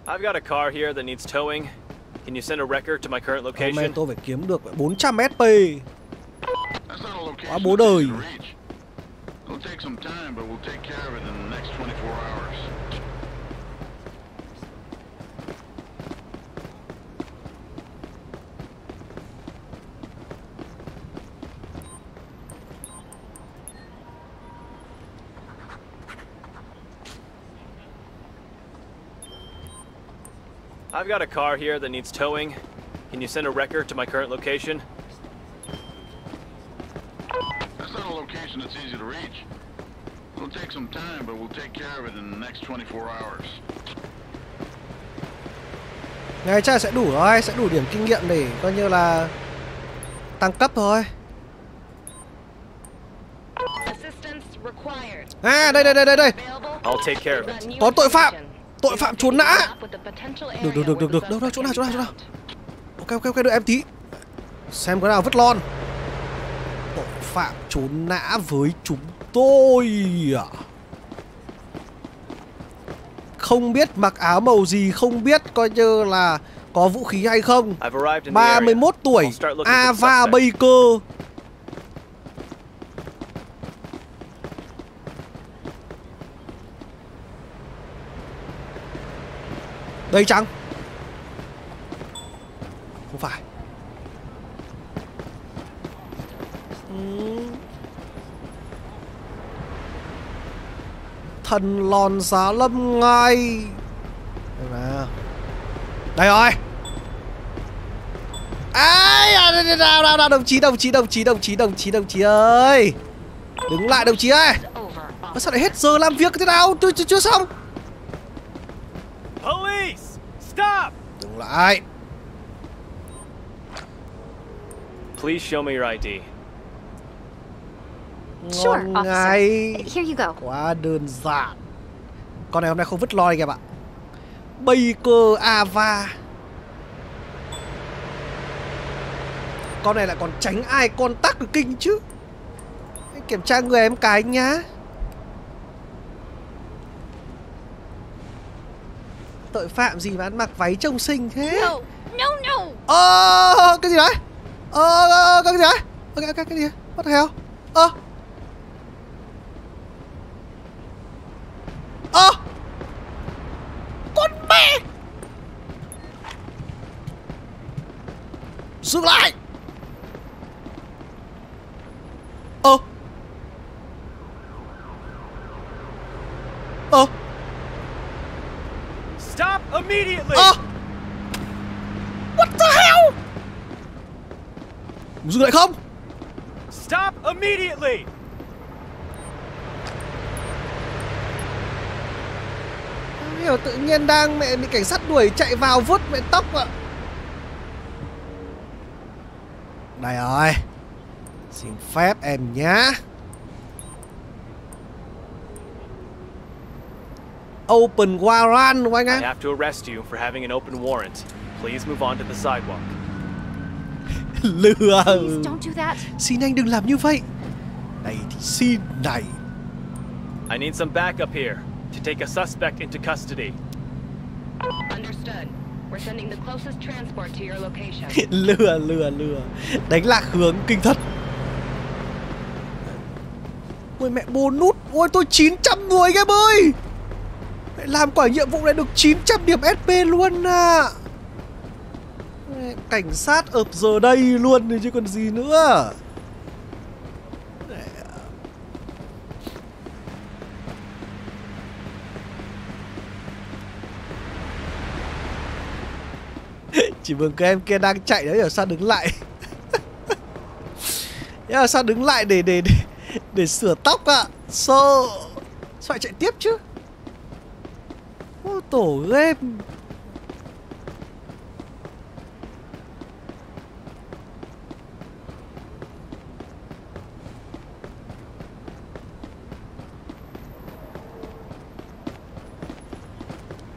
I've got a car here that needs towing. Can you send a record to my current location? tôi phải kiếm được 400 SP location bố đời. It'll take some time, but we'll take care of it in the next 24 hours. I've got a car here that needs towing. Can you send a record to my current location? That's not a location that's easy to reach. It'll take some time, but we'll take care of it in the next 24 hours. Ngày chắc là sẽ đủ thôi, sẽ đủ điểm kinh nghiệm để coi như là tăng cấp thôi. Assistance required. À đây đây đây đây đây. Available I'll take care of is it. that new Có tội phạm. Tội phạm trốn nã. Được, được, được, được, được. Đâu, đâu, chỗ nào, chỗ nào, chỗ nào? Ok ok ok đợi em tí. Xem cái nào vứt lon. Tội phạm trốn nã với chúng tôi à? Không biết mặc áo màu gì, không biết coi như là có vũ khí hay không. I've arrived in the area. 31 tuổi, Ava. Baker. Đây chăng? Không phải. Ừ. Thần lòn giá lâm ngay. Đây mà. Đây rồi. Ai à, nào, nào, nào, nào, đồng chí, đồng chí, đồng chí, đồng chí, đồng chí, đồng chí ơi. Đứng lại đồng chí ơi. Mà sao lại hết giờ làm việc thế nào? Tôi chưa, chưa xong. Stop! Dừng lại. Please show me your ID. Sure, ngay. Here you go. Quá đơn giản. Con này hôm nay không vứt loi kìa bạn. Baker Ava. Con này lại còn tránh ai con tắc được kinh chứ. Kiểm tra người em cái nhá. Tội phạm gì mà ăn mặc váy trông xinh thế? No, no, no. Ờ, cái gì đấy? Ờ, ờ, cái gì đấy? Ờ, cái, cái, cái gì? What the hell? Ờ. Ờ. Con mẹ. Dừng lại. Ờ. Ờ. Stop immediately! Ờ. What the hell? Dừng lại không? Stop immediately! Không hiểu tự nhiên đang mẹ bị cảnh sát đuổi chạy vào vuốt mẹ tóc ạ Đây rồi Xin phép em nhá Open warrant của anh I have to arrest you for having an open warrant. Please move on to the sidewalk. Lừa Please don't do that. Xin anh đừng làm như vậy Này thì xin này I need some backup here to take a suspect into custody. Understood. We're sending the closest transport to your location. lừa lừa lừa đánh lạc hướng kinh thật ôi mẹ bồ nút ôi tôi 900 người anh em ơi lại làm quả nhiệm vụ này được 900 điểm SP luôn à. Cảnh sát ập giờ đây luôn thì chứ còn gì nữa. À. Chỉ mừng các em kia đang chạy đấy ở sao đứng lại? Thế sao đứng lại để để để, để sửa tóc ạ? Sợ. Sao lại chạy tiếp chứ? Tổ game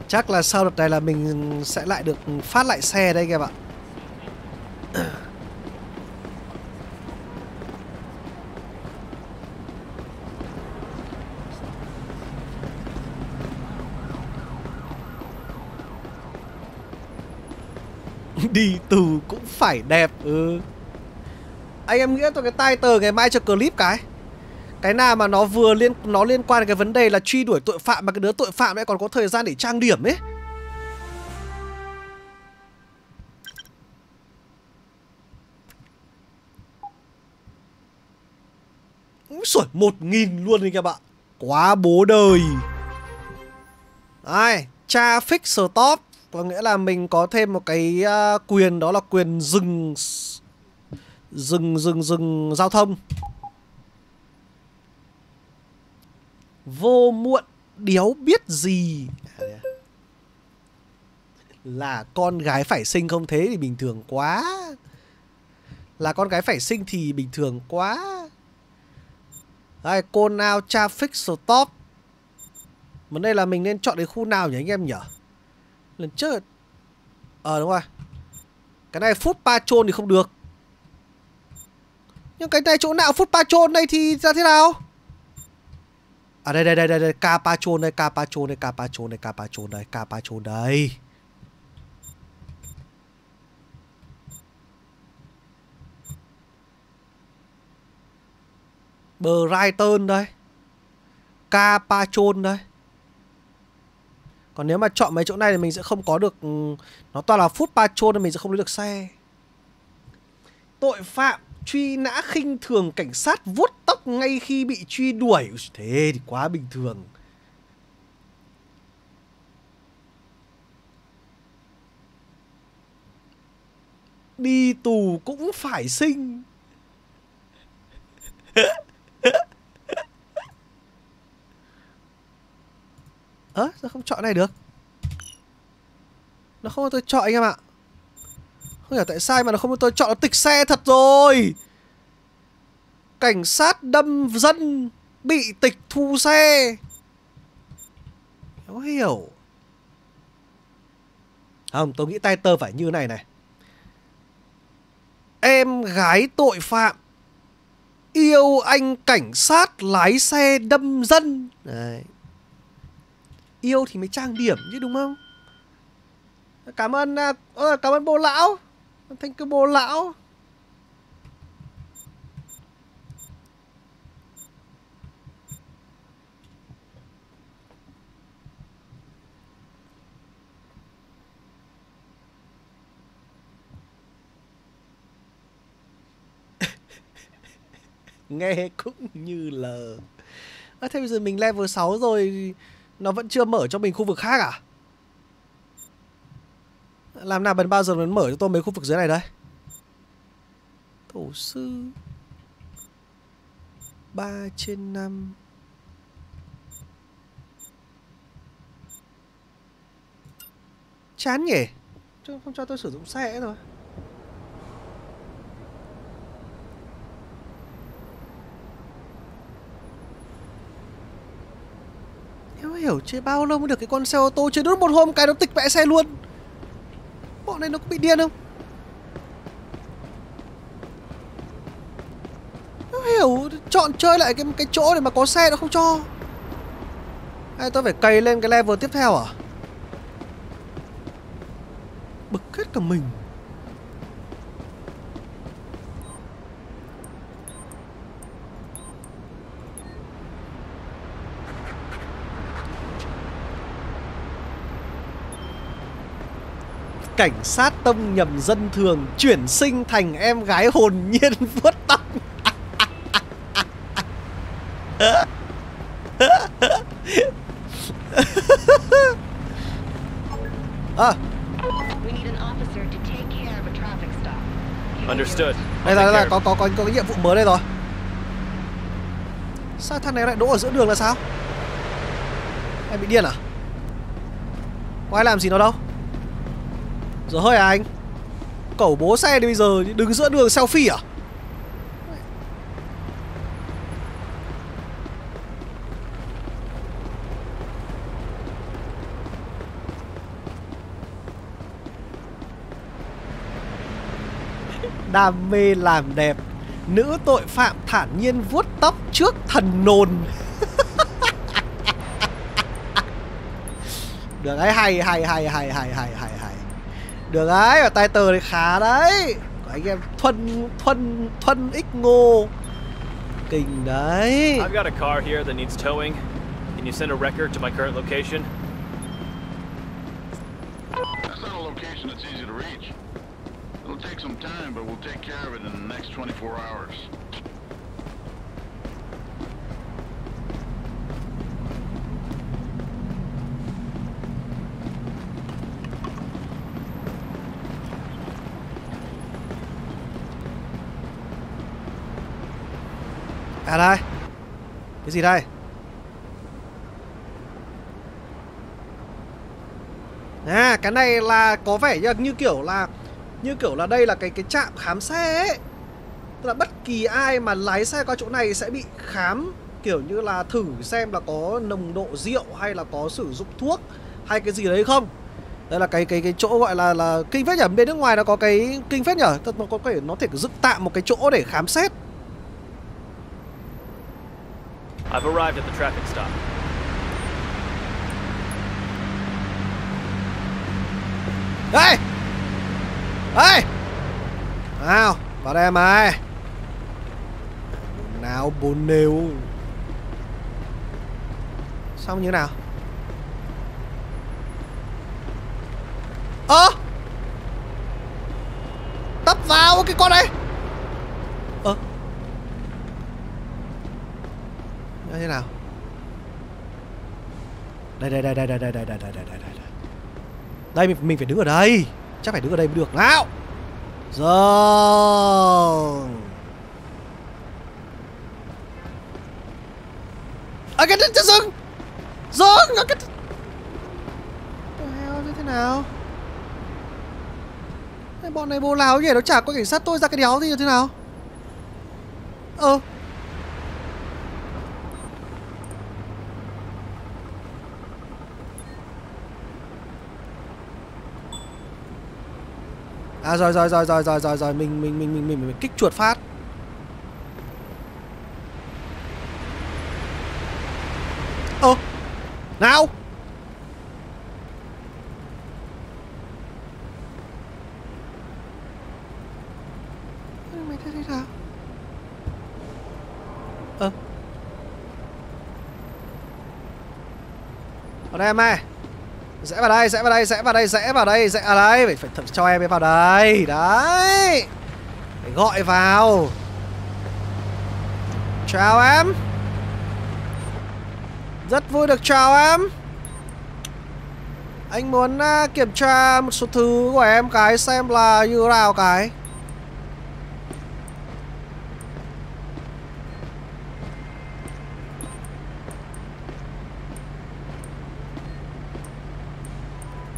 Chắc là sau đợt này là mình sẽ lại được phát lại xe đây các bạn. Đi từ cũng phải đẹp Ừ. Anh em nghĩ tôi cái tai ngày mai cho clip cái. Cái nào mà nó vừa liên nó liên quan đến cái vấn đề là truy đuổi tội phạm mà cái đứa tội phạm lại còn có thời gian để trang điểm ấy. Úi một nghìn luôn đi các bạn. Quá bố đời. Ai, Cha fix stop. Có nghĩa là mình có thêm một cái uh, quyền đó là quyền dừng Dừng, dừng, dừng giao thông. Vô muộn đéo biết gì. Là con gái phải sinh không thế thì bình thường quá. Là con gái phải sinh thì bình thường quá. Đây, cô nào traffic stop Vấn đây là mình nên chọn đến khu nào nhỉ anh em nhỉ? Lần trước Ờ đúng rồi Cái này food patrol thì không được Nhưng cái này chỗ nào pa patrol này thì ra thế nào À đây đây đây đây, đây. Capachon đây, Capachon đây, Capachon đây, Capachon đây, Capachon đây. Brighton đây. Capachon đây. Còn nếu mà chọn mấy chỗ này thì mình sẽ không có được ừ, Nó toàn là food patrol nên mình sẽ không lấy được xe. Tội phạm truy nã khinh thường cảnh sát vuốt tóc ngay khi bị truy đuổi. Thế thì quá bình thường. Đi tù cũng phải sinh. ớ à, sao không chọn này được? Nó không cho tôi chọn anh em ạ. Không hiểu tại sao mà nó không cho tôi chọn nó tịch xe thật rồi. Cảnh sát đâm dân Bị tịch thu xe. Không hiểu. Không tôi nghĩ tay tơ phải như này này. Em gái tội phạm. Yêu anh cảnh sát lái xe đâm dân. Đấy. Yêu thì mới trang điểm chứ đúng không? Cảm ơn uh, Cảm ơn bố lão. Thanh cơ bố lão. Nghe cũng như là à, Thế bây giờ mình level 6 rồi. Nó vẫn chưa mở cho mình khu vực khác à? Làm nào bần bao giờ nó mở cho tôi mấy khu vực dưới này đây. Tổ sư. 3 trên 5 Chán nhỉ? Chứ không cho tôi sử dụng xe rồi Hiểu hiểu chơi bao lâu mới được cái con xe ô tô Chơi đúng một hôm cái nó tịch vẽ xe luôn. Bọn này nó có bị điên không? Không hiểu, Chọn chơi lại cái cái chỗ để mà có xe nó không cho. Hay tôi phải cày lên cái level tiếp theo à? Bực hết cả mình. Cảnh sát tông nhầm dân thường chuyển sinh thành em gái hồn nhiên vuốt tóc à. Understood. Đây là, đây là có, có có có cái nhiệm vụ mới đây rồi. Sao thằng này lại đỗ ở giữa đường là sao? Em bị điên à? Có ai làm gì nó đâu? Rồi, hơi à anh? Cẩu bố xe đi bây giờ, Đứng giữa đường selfie à? Đam mê làm đẹp, Nữ tội phạm thản nhiên vuốt tóc trước thần nồn. Được đấy, hay hay hay hay hay hay hay. Được đấy, và tay tờ thì khá đấy Của anh em Thuân, Thuân, Thuân X Ngô Kinh đấy I've got a car here that needs towing. Can you send a record to my current location? That's not a location that's easy to reach. It'll take some time, but we'll take care of it in the next 24 hours. À đây Cái gì đây? À cái này là có vẻ như, như kiểu là Như kiểu là đây là cái cái trạm khám xe ấy. Tức là bất kỳ ai mà lái xe qua chỗ này sẽ bị khám Kiểu như là thử xem là có nồng độ rượu hay là có sử dụng thuốc Hay cái gì đấy không. Đây là cái cái cái chỗ gọi là là kinh phết nhở bên nước ngoài nó có cái kinh phết nhở tức nó có thể nó thể dựng tạm một cái chỗ để khám xét. I've arrived at the traffic stop. Đây Đây Nào, Vào đây mày Bồn nào bồn nêu Xong như nào? Ơ! À! Tấp vào cái con này. Nó thế nào? Đây đây đây đây đây đây đây đây đây đây đây. Đây đây mình, mình phải đứng ở đây. Chắc phải đứng ở đây mới được. Nào! Rồi À cái cái dừng Dừng à, cái Heo như thế nào? Bọn này bố láo nhỉ Nó chả có cảnh sát tôi ra cái đéo gì như thế nào? Ờ. À rồi rồi rồi rồi rồi rồi rồi mình mình mình mình mình, mình kích chuột phát. Ơ. Nào. Mày thế nào? Ơ. Ở đây em ơi Rẽ vào đây, rẽ vào đây, rẽ vào đây, rẽ vào đây, rẽ vào đây. Phải, phải thật cho em ấy vào đây. Đấy. Phải gọi vào. Chào em. Rất vui được chào em. Anh muốn uh, kiểm tra một số thứ của em cái xem là như thế nào cái.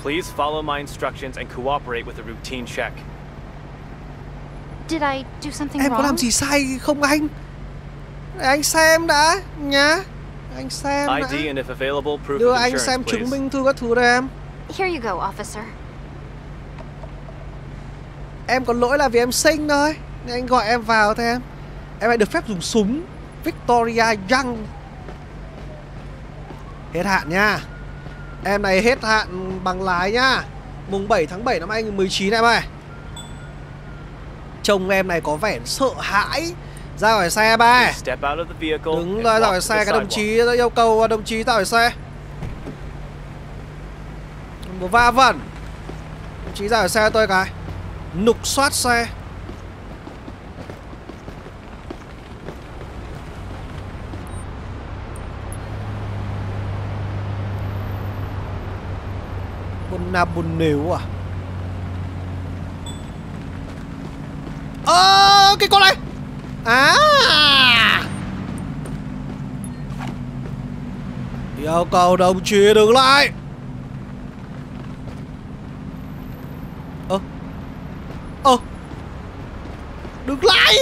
Please follow my instructions and cooperate with the routine check. Did I do something Em có wrong? làm gì sai không anh anh xem đã Nhá Anh xem đã ID and if available, proof Đưa of anh xem please. chứng minh thư các thứ đây em Here you go, officer. Em có lỗi là vì em xinh thôi Nên anh gọi em vào thôi em Em lại được phép dùng súng Victoria Young Hết hạn nha Em này hết hạn bằng lái nhá. Mùng 7 tháng 7 năm 2019 em ơi. Chồng em này có vẻ sợ hãi. Ra khỏi xe ba. Đứng ra khỏi xe Cái đồng chí yêu cầu đồng chí ra khỏi xe. Có va vẩn. Đồng chí ra khỏi xe tôi cái. Nục soát xe Con na bồn nếu à? Ơ, cái con này! À! Yêu cầu đồng chí đứng lại! Ơ Ơ, Đứng lại!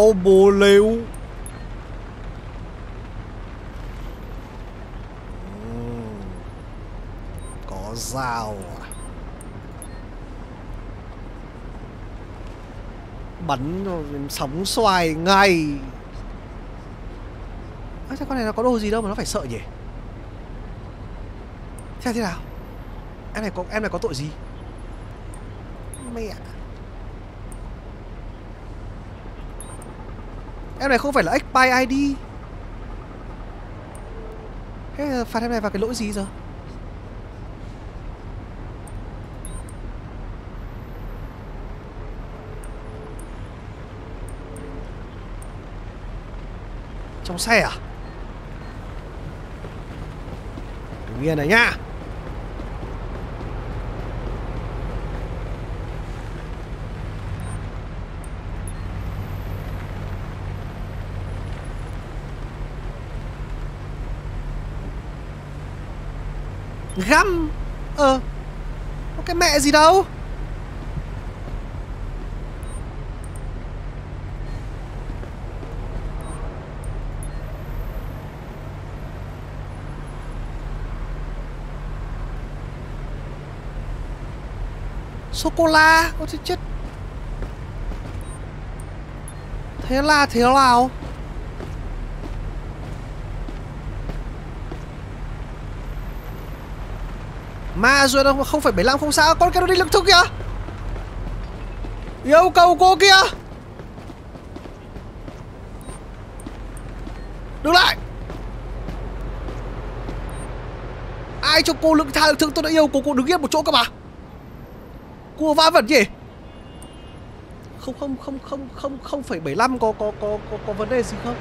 đau bồ liu. Có dao à? Bắn sóng xoài ngay. À, con này nó có đồ gì đâu mà nó phải sợ nhỉ? Sao thế nào? Em này có em này có tội gì? Mẹ Em này không phải là expire ID Thế phạt em này vào cái lỗi gì giờ? Trong xe à? Đừng yên này nhá. Găm. Ờ. Có cái mẹ gì đâu? Sô-cô-la Ôi chết chết. Thế là, thế nào? Ma rồi đâu, không phải 75 không sao. Con cái nó đi lực thúc kìa. Yêu cầu cô kia Đứng lại. Ai cho cô lượng tha lực thương tôi đã yêu cô cô đứng yên một chỗ cơ mà. Cô va vẩn gì Không không không không không không phải bảy có có có có có vấn đề gì không?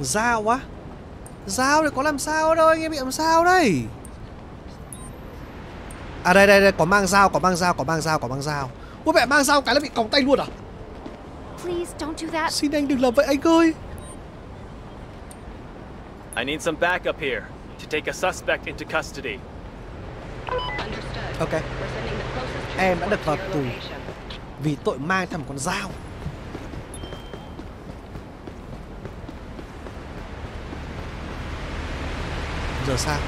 Dao á? Dao này có làm sao đâu anh em bị làm sao đây? À đây đây đây có mang dao có mang dao có mang dao có mang dao. Ôi mẹ mang dao cái là bị còng tay luôn à? Please don't do that. Xin anh đừng làm vậy anh ơi. I need some backup here to take a suspect into custody. Ok. We're sending the closest Em đã được vào tù. Vì tội mang theo một con dao Giờ sao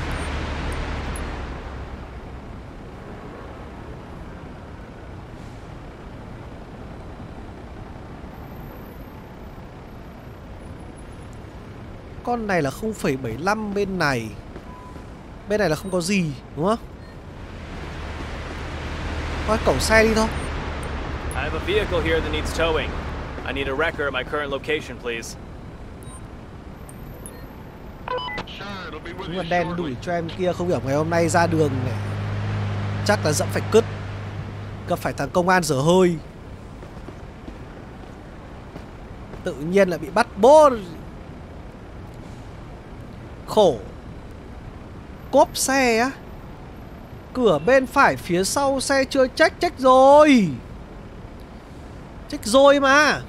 Con này là 0,75 bên này Bên này là không có gì đúng không Thôi cổng xe đi thôi I have a vehicle here that needs towing. I need a wrecker at my current location, please. Sure, it'll be with Đúng là đen đuổi cho em kia, không hiểu ngày hôm nay ra đường này. Chắc là dẫm phải cứt, Gặp phải thằng công an dở hơi. Tự nhiên là bị bắt bố Khổ. Cốp xe á. Cửa bên phải phía sau xe chưa trách trách rồi. Trách rồi mà.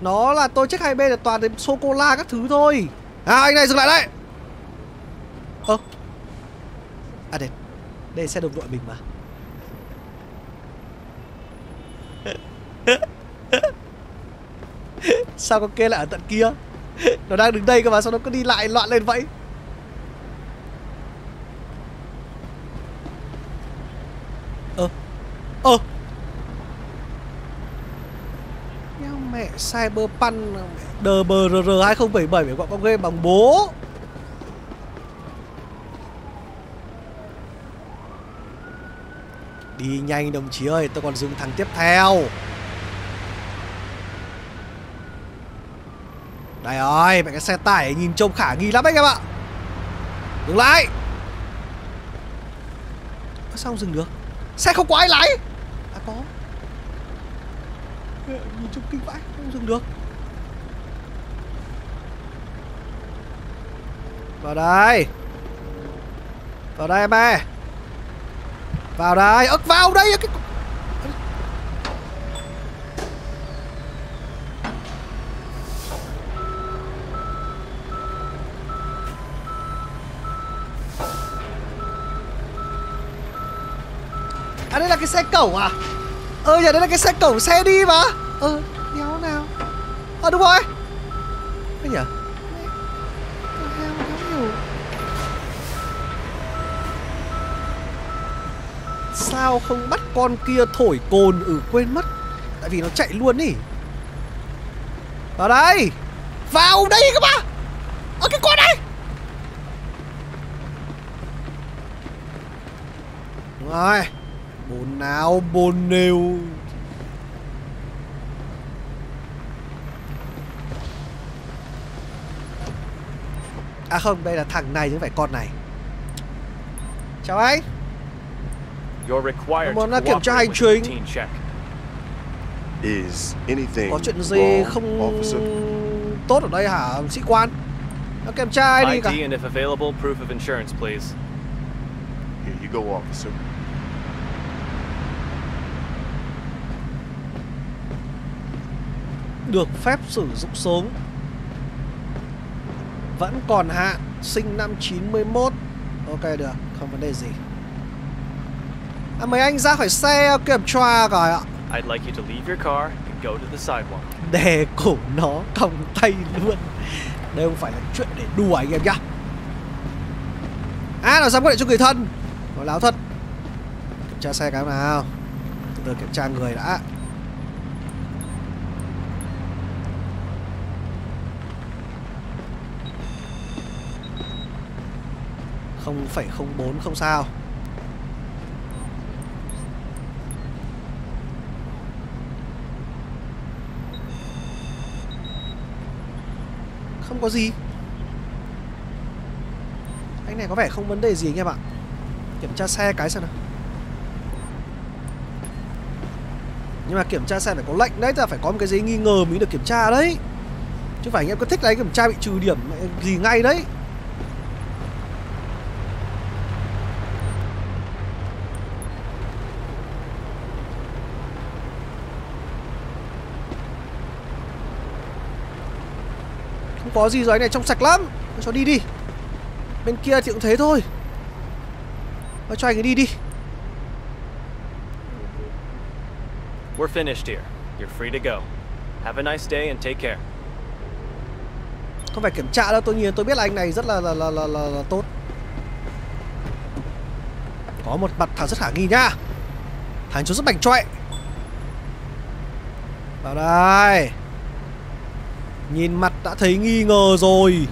Nó là tôi trách hai bên là toàn đến sô-cô-la các thứ thôi. À anh này dừng lại đây Ơ À đây Đây xe đồng đội mình mà. Sao con kia lại ở tận kia? Nó đang đứng đây cơ mà, Sao nó cứ đi lại loạn lên vậy? Ơ Ơ. Nhau mẹ Cyberpunk DBRR 2077 phải gọi con game bằng bố. Đi nhanh, đồng chí ơi, Tôi còn dùng thằng tiếp theo. Đây rồi Mẹ cái xe tải nhìn trông khả nghi lắm anh em ạ. Dừng lại. Sao không dừng được? Xe không có ai lái. À có. Nhìn trông kinh vãi, Không dừng được. Vào đây. Vào đây em ơi. Vào đây ức vào đây cái À đây là cái xe cẩu à? Ờ giờ dạ, đây là cái xe cẩu xe đi mà. Ờ đéo nào. À đúng rồi. Cái gì à? Sao không bắt con kia thổi cồn Ừ quên mất? Tại vì nó chạy luôn ý. Vào đây. Vào đây các bạn Ở cái con này. Đúng rồi. Bồn nào bồn nêu. À không, đây là thằng này chứ không phải con này. Chào anh. Muốn kiểm tra hành anything Có chuyện gì wrong, không officer? tốt ở đây hả sĩ quan? Nó kiểm tra ai đi ID cả? and if available, proof of insurance, please. Here you go, officer. Được phép sử dụng súng. Vẫn còn hạn Sinh năm 91 Ok được. Không vấn đề gì À mấy anh ra khỏi xe kiểm tra rồi ạ. I'd like you to leave your car and go to the sidewalk. Đè cổ nó còng tay luôn. Đây không phải là chuyện để đùa anh em nhá. À nó dám gọi điện cho người thân? Nói láo thật. Kiểm tra xe cái nào. Từ từ kiểm tra người đã. Không phẩy không bốn không sao không có gì? Anh này có vẻ không vấn đề gì anh em ạ. Kiểm tra xe cái xem nào. Nhưng mà kiểm tra xe phải có lệnh đấy ta phải có một cái giấy nghi ngờ mới được kiểm tra đấy. Chứ phải anh em cứ thích là anh kiểm tra bị trừ điểm gì ngay đấy. Không có gì rồi anh này trong sạch lắm. Cho đi đi. Bên kia thì cũng thế thôi. Thôi cho anh ấy đi đi. We're finished here. You're free to go. Have a nice day and take care. không phải kiểm tra đâu tôi nhìn tôi biết là anh này rất là là là là, là, là tốt. Có một mặt thằng rất khả nghi nhá thằng chú rất bảnh trọe vào đây nhìn mặt đã thấy nghi ngờ rồi.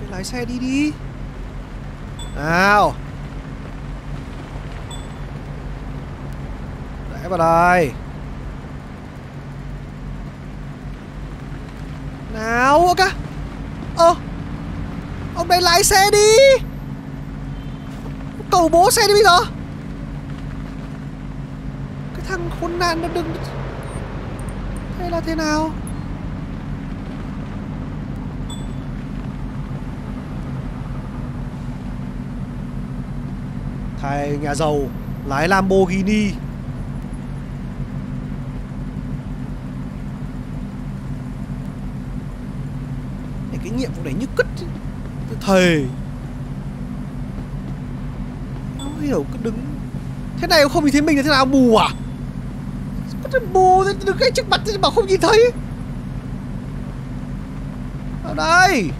Cái lái xe đi đi. Nào. Để vào đây. Nào ok lái xe đi. Cầu bố xe đi bây giờ. Cái thằng khốn nạn nó đừng Thế là thế nào? Thầy, nhà giàu, lái Lamborghini. Để cái nhiệm vụ này như cất thầy thề hiểu cứ đứng. Thế này không nhìn thấy mình là thế nào, bù à? Có thể bù đứng ngay trước mặt thế mà không nhìn thấy. Vào đây.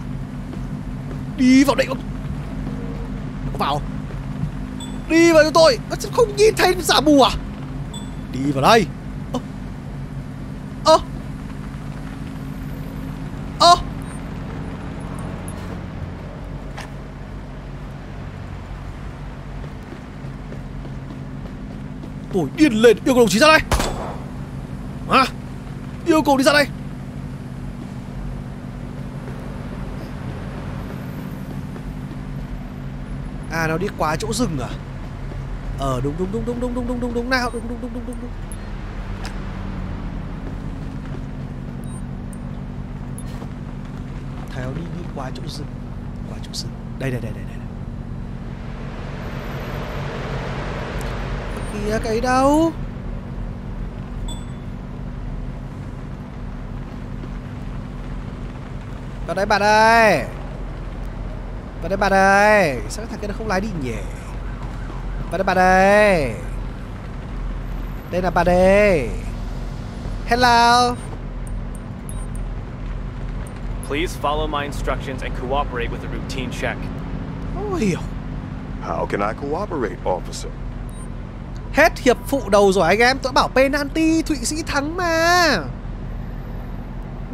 Đi vào đây. Vào. Đi vào cho tôi. Nó sẽ không nhìn thấy giả bù à? Đi vào đây Ơ Ơ Ơ Tôi điên lên Yêu cầu đồng chí ra đây Hả Yêu cầu đi ra đây À nó đi quá chỗ rừng à Ờ đúng đúng đúng đúng đúng đúng đúng đúng đúng nào đúng đúng đúng đúng đúng đúng Theo đi đi qua chỗ rừng Qua chỗ rừng Đây đây đây đây đây Kìa cái đâu? Vào đây bạn ơi. Vào đây bạn ơi. Sao cái thằng kia nó không lái đi nhỉ? Vào đây bạn ơi. Đây là bạn ơi. Hello. Please follow my instructions and cooperate with the routine check. Hiểu How can I cooperate, officer? Hết hiệp phụ đầu rồi anh em. Tôi bảo penalty Thụy Sĩ thắng mà.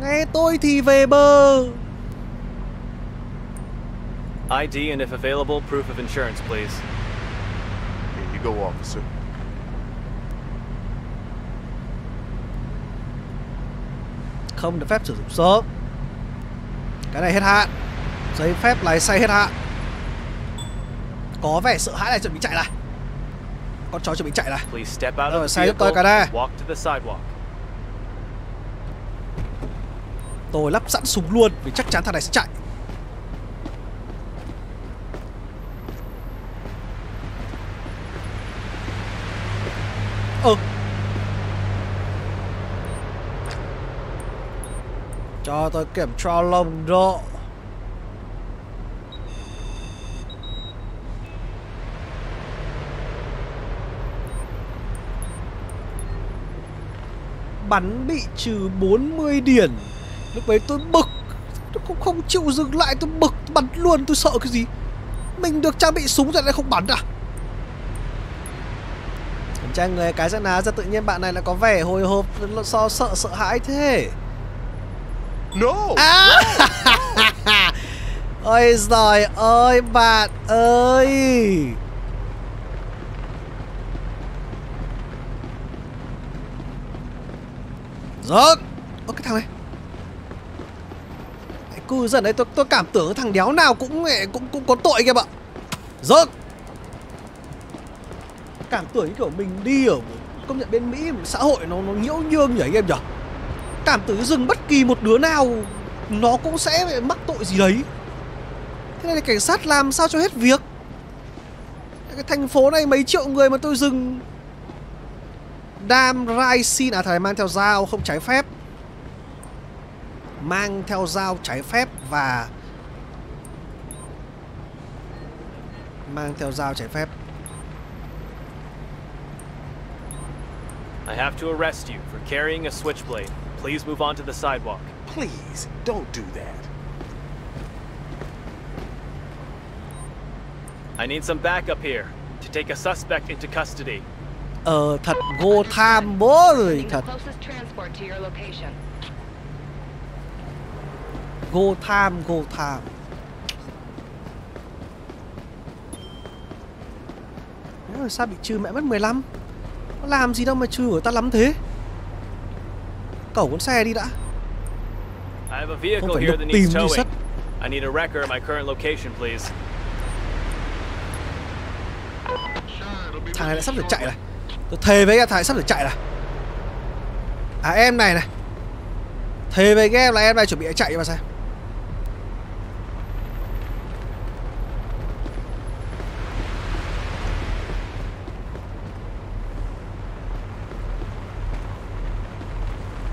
Nghe tôi thì về bờ. ID and if available, proof of insurance, please. Here you go, officer. Không được phép sử dụng sớm Cái này hết hạn. Giấy phép lái xe hết hạn. Có vẻ sợ hãi này chuẩn bị chạy này Con chó chuẩn bị chạy này. Rồi, xe giúp tôi the sidewalk. Tôi lắp sẵn súng luôn Vì chắc chắn thằng này sẽ chạy. Ờ. Cho tôi kiểm tra lồng độ Bắn bị trừ 40 điểm. Lúc đấy tôi bực. Tôi không, không chịu dừng lại tôi bực tôi bắn luôn tôi sợ cái gì? Mình được trang bị súng rồi lại không bắn à? Kiểm tra người cái dẫn ná ra tự nhiên bạn này lại có vẻ hồi hộp so sợ sợ hãi thế. No! À! Ôi giời ơi bạn ơi Rớt Ơ, cái thằng này. Cái Cư dần đấy, tôi tôi cảm tưởng cái thằng đéo nào cũng cũng cũng có tội kìa bạn. Rớt Cảm tưởng như kiểu mình đi ở công nhận bên Mỹ xã hội nó nó nhiễu nhương nhỉ anh em nhỉ? Cảm tưởng dừng bất kỳ một đứa nào nó cũng sẽ mắc tội gì đấy. Thế này là cảnh sát làm sao cho hết việc? Cái thành phố này mấy triệu người mà tôi dừng. Đam Rai xin à thầy mang theo dao không trái phép Mang theo dao trái phép và Mang theo dao trái phép I have to arrest you for carrying a switchblade. Please move on to the sidewalk. Please, don't do that. I need some backup here to take a suspect into custody. Ờ thật vô tham bố rồi thật. closest transport to your location. Go time, go rồi sao bị trừ mẹ mất 15 Nó làm gì đâu mà trừ của ta lắm thế? Cẩu con xe đi đã. Không phải lục tìm towing. sắt. I need a wrecker at my current location, please. Thằng này lại sắp được chạy này Tôi thề với em thằng sắp được chạy này À em này này. Thề với em là em này chuẩn bị chạy mà xem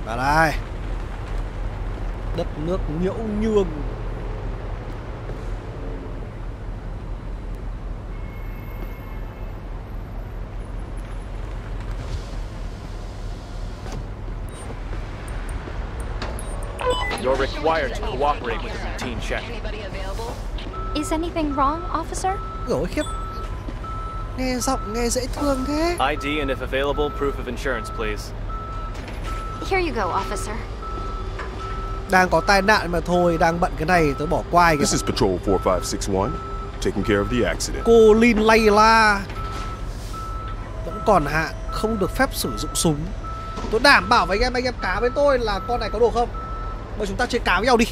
Vào đây Đất nước nhiễu nhương. You're required to cooperate with the routine check. Anybody available? Is anything wrong, officer? Rồi khiếp Nghe giọng nghe dễ thương thế ID and if available, proof of insurance, please. Here you go, officer. Đang có tai nạn mà thôi Đang bận cái này tớ bỏ qua kìa This is Patrol 4561, taking care of the accident. Cô Lin Layla Vẫn còn hạn Không được phép sử dụng súng Tôi đảm bảo với anh em Anh em cá với tôi là con này có đồ không Bây chúng ta chơi cá với nhau đi.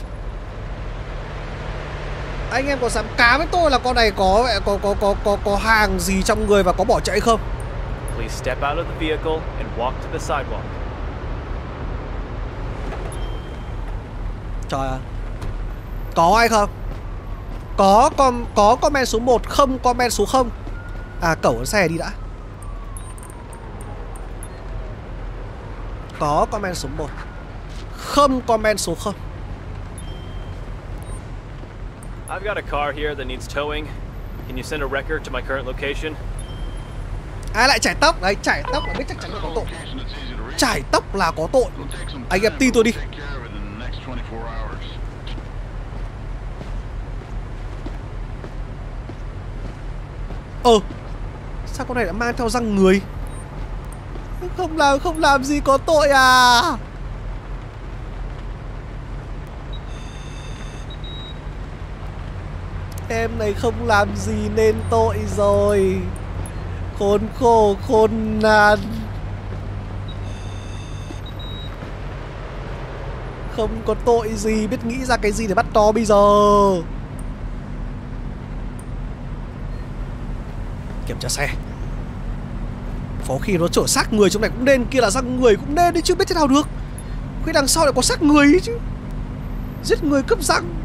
Anh em có dám cá với tôi là con này có có có có có, có hàng gì trong người và có bỏ chạy không? Please step out of the vehicle and walk to the sidewalk. Trời ơi Có hay không? Có com, có comment số 1 Không comment số 0 À cẩu con xe đi đã. Có comment số 1 Không comment số 0 I've got a car here that needs towing. Can you send a wrecker to my current location? Ai lại chải tóc Đấy chải tóc là biết chắc chắn là có tội chải tóc là có tội Anh em tin tôi đi we'll take care of it in the next 24 hours. Ờ Sao con này đã mang theo răng người Không làm không làm gì có tội à Em này không làm gì nên tội rồi. Khốn khổ, khốn nạn. Không có tội gì, Biết nghĩ ra cái gì để bắt to bây giờ. Kiểm tra xe. Có khi nó chở xác người trong này cũng nên, Kia là xác người cũng nên đấy chứ, biết thế nào được. Khi đằng sau lại có xác người chứ. Giết người cướp răng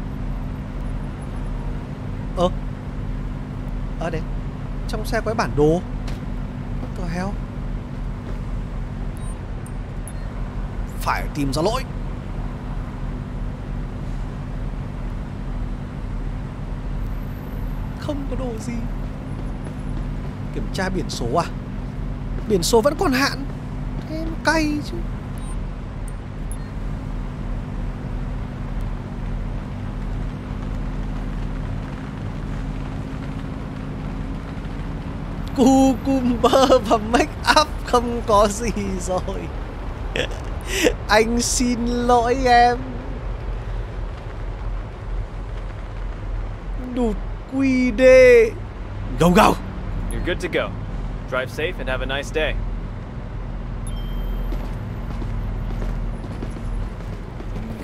Ờ Ờ đấy. Trong xe có cái bản đồ. What the hell? Phải tìm ra lỗi. Không có đồ gì. Kiểm tra biển số à? Biển số vẫn còn hạn. Thế nó cay chứ. Cucumber và make up không có gì rồi. Anh xin lỗi em. Đụt quy đê. Go go You're good to go. Drive safe and have a nice day.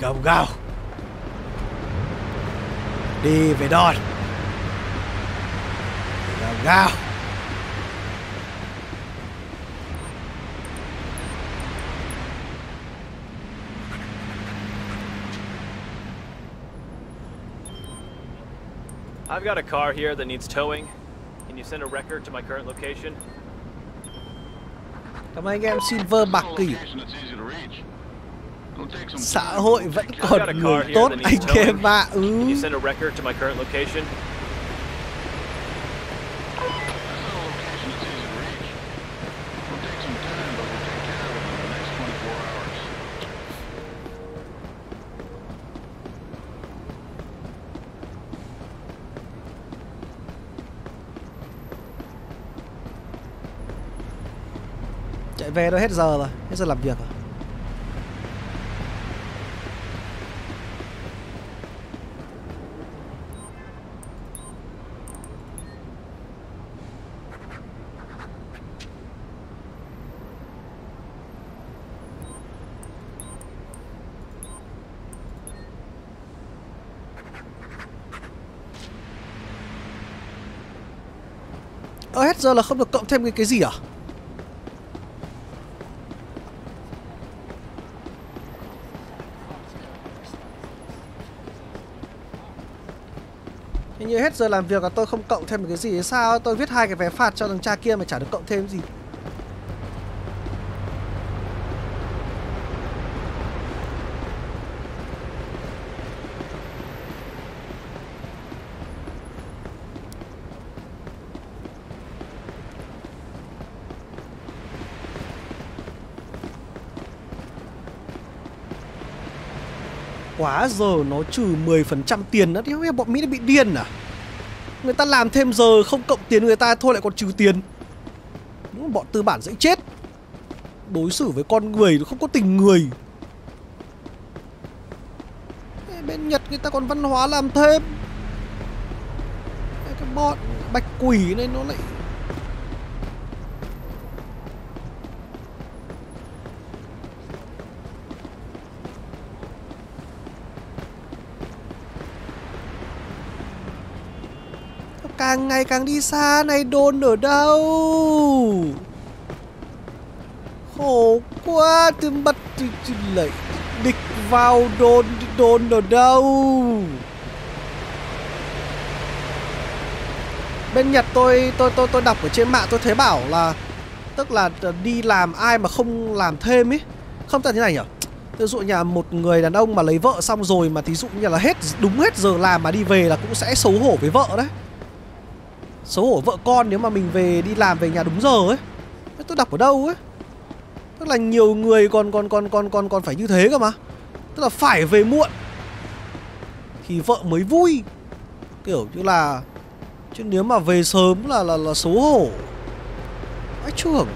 Go go Đi về đòn Go go I've got a car here that needs towing. Can you send a record to my current location? Cảm ơn anh em Silver bạc It's a kỷ location that's easy to reach. It'll take some Xã time, hội but vẫn we'll take care of I've got còn a người car here tốt that anh needs towing. em ạ ừ. Can you send a record to my current location? That's not a location that's easy to reach. It'll take some time, but we'll take care of it in the next 24 hours. Về đâu hết giờ rồi, Hết giờ làm việc rồi. Ơ hết giờ là không được cộng thêm cái cái gì à? Hết giờ làm việc và tôi không cộng thêm cái gì hay sao? Tôi viết hai cái vé phạt cho thằng cha kia mà chả được cộng thêm gì. Quá giờ nó trừ 10% tiền đó Thì bọn Mỹ nó bị điên à? Người ta làm thêm giờ không cộng tiền người ta, thôi lại còn trừ tiền. Đúng là bọn tư bản dễ chết. Đối xử với con người nó không có tình người. Bên Nhật người ta còn văn hóa làm thêm. Cái bọn bạch quỷ này nó lại Càng ngày càng đi xa này đồn ở đâu? Khổ quá từ bắt tôi, lại địch vào đồn đồn ở đâu? Bên Nhật tôi tôi tôi tôi đọc ở trên mạng tôi thấy bảo là tức là đi làm ai mà không làm thêm ấy không thật thế này nhỉ ví dụ nhà một người đàn ông mà lấy vợ xong rồi mà thí dụ như là hết đúng hết giờ làm mà đi về là cũng sẽ xấu hổ với vợ đấy xấu hổ vợ con nếu mà mình về đi làm về nhà đúng giờ ấy. Thế tôi đọc ở đâu ấy? Tức là nhiều người còn còn còn còn còn còn phải như thế cơ mà. Tức là phải về muộn. Thì vợ mới vui. Kiểu như là, chứ nếu mà về sớm là là là xấu hổ. Ấy trưởng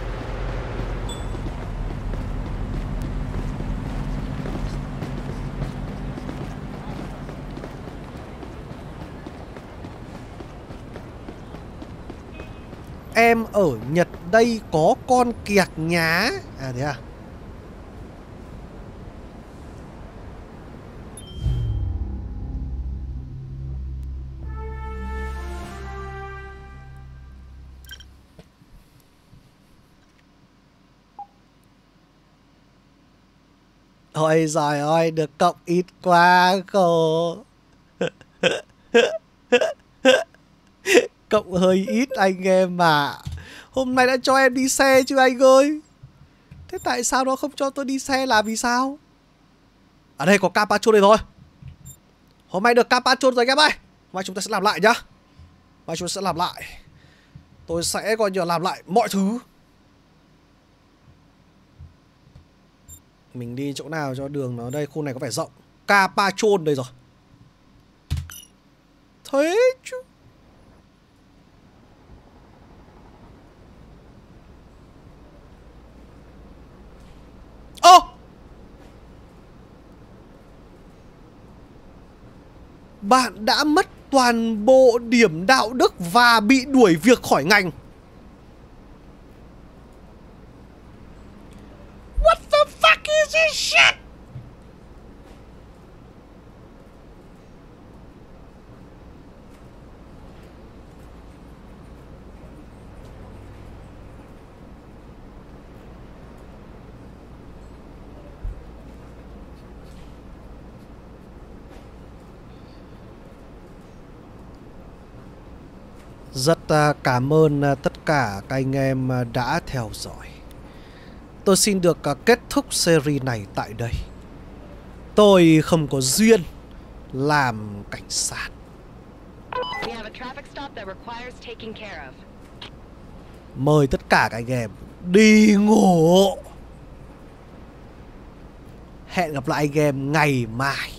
Em ở Nhật đây có con kiệt nhá À thế à Ôi giời ơi, được cộng ít quá khổ. cộng hơi ít anh em mà. Hôm nay đã cho em đi xe chứ anh ơi. Thế tại sao nó không cho tôi đi xe là vì sao? Ở đây có Capacho đây rồi. Hôm nay được Capacho rồi anh em ơi. Mai chúng ta sẽ làm lại nhá. Mai chúng ta sẽ làm lại. Tôi sẽ coi như làm lại mọi thứ. Mình đi chỗ nào cho đường nó đây Khu này có vẻ rộng Capachon đây rồi Thế chứ Ô Bạn đã mất toàn bộ điểm đạo đức và bị đuổi việc khỏi ngành What the fuck is this shit? Rất à, cảm ơn à, tất cả các anh em à, đã theo dõi. Tôi xin được kết thúc series này tại đây. Tôi không có duyên làm cảnh sát. Mời tất cả các anh em đi ngủ. Hẹn gặp lại anh em ngày mai.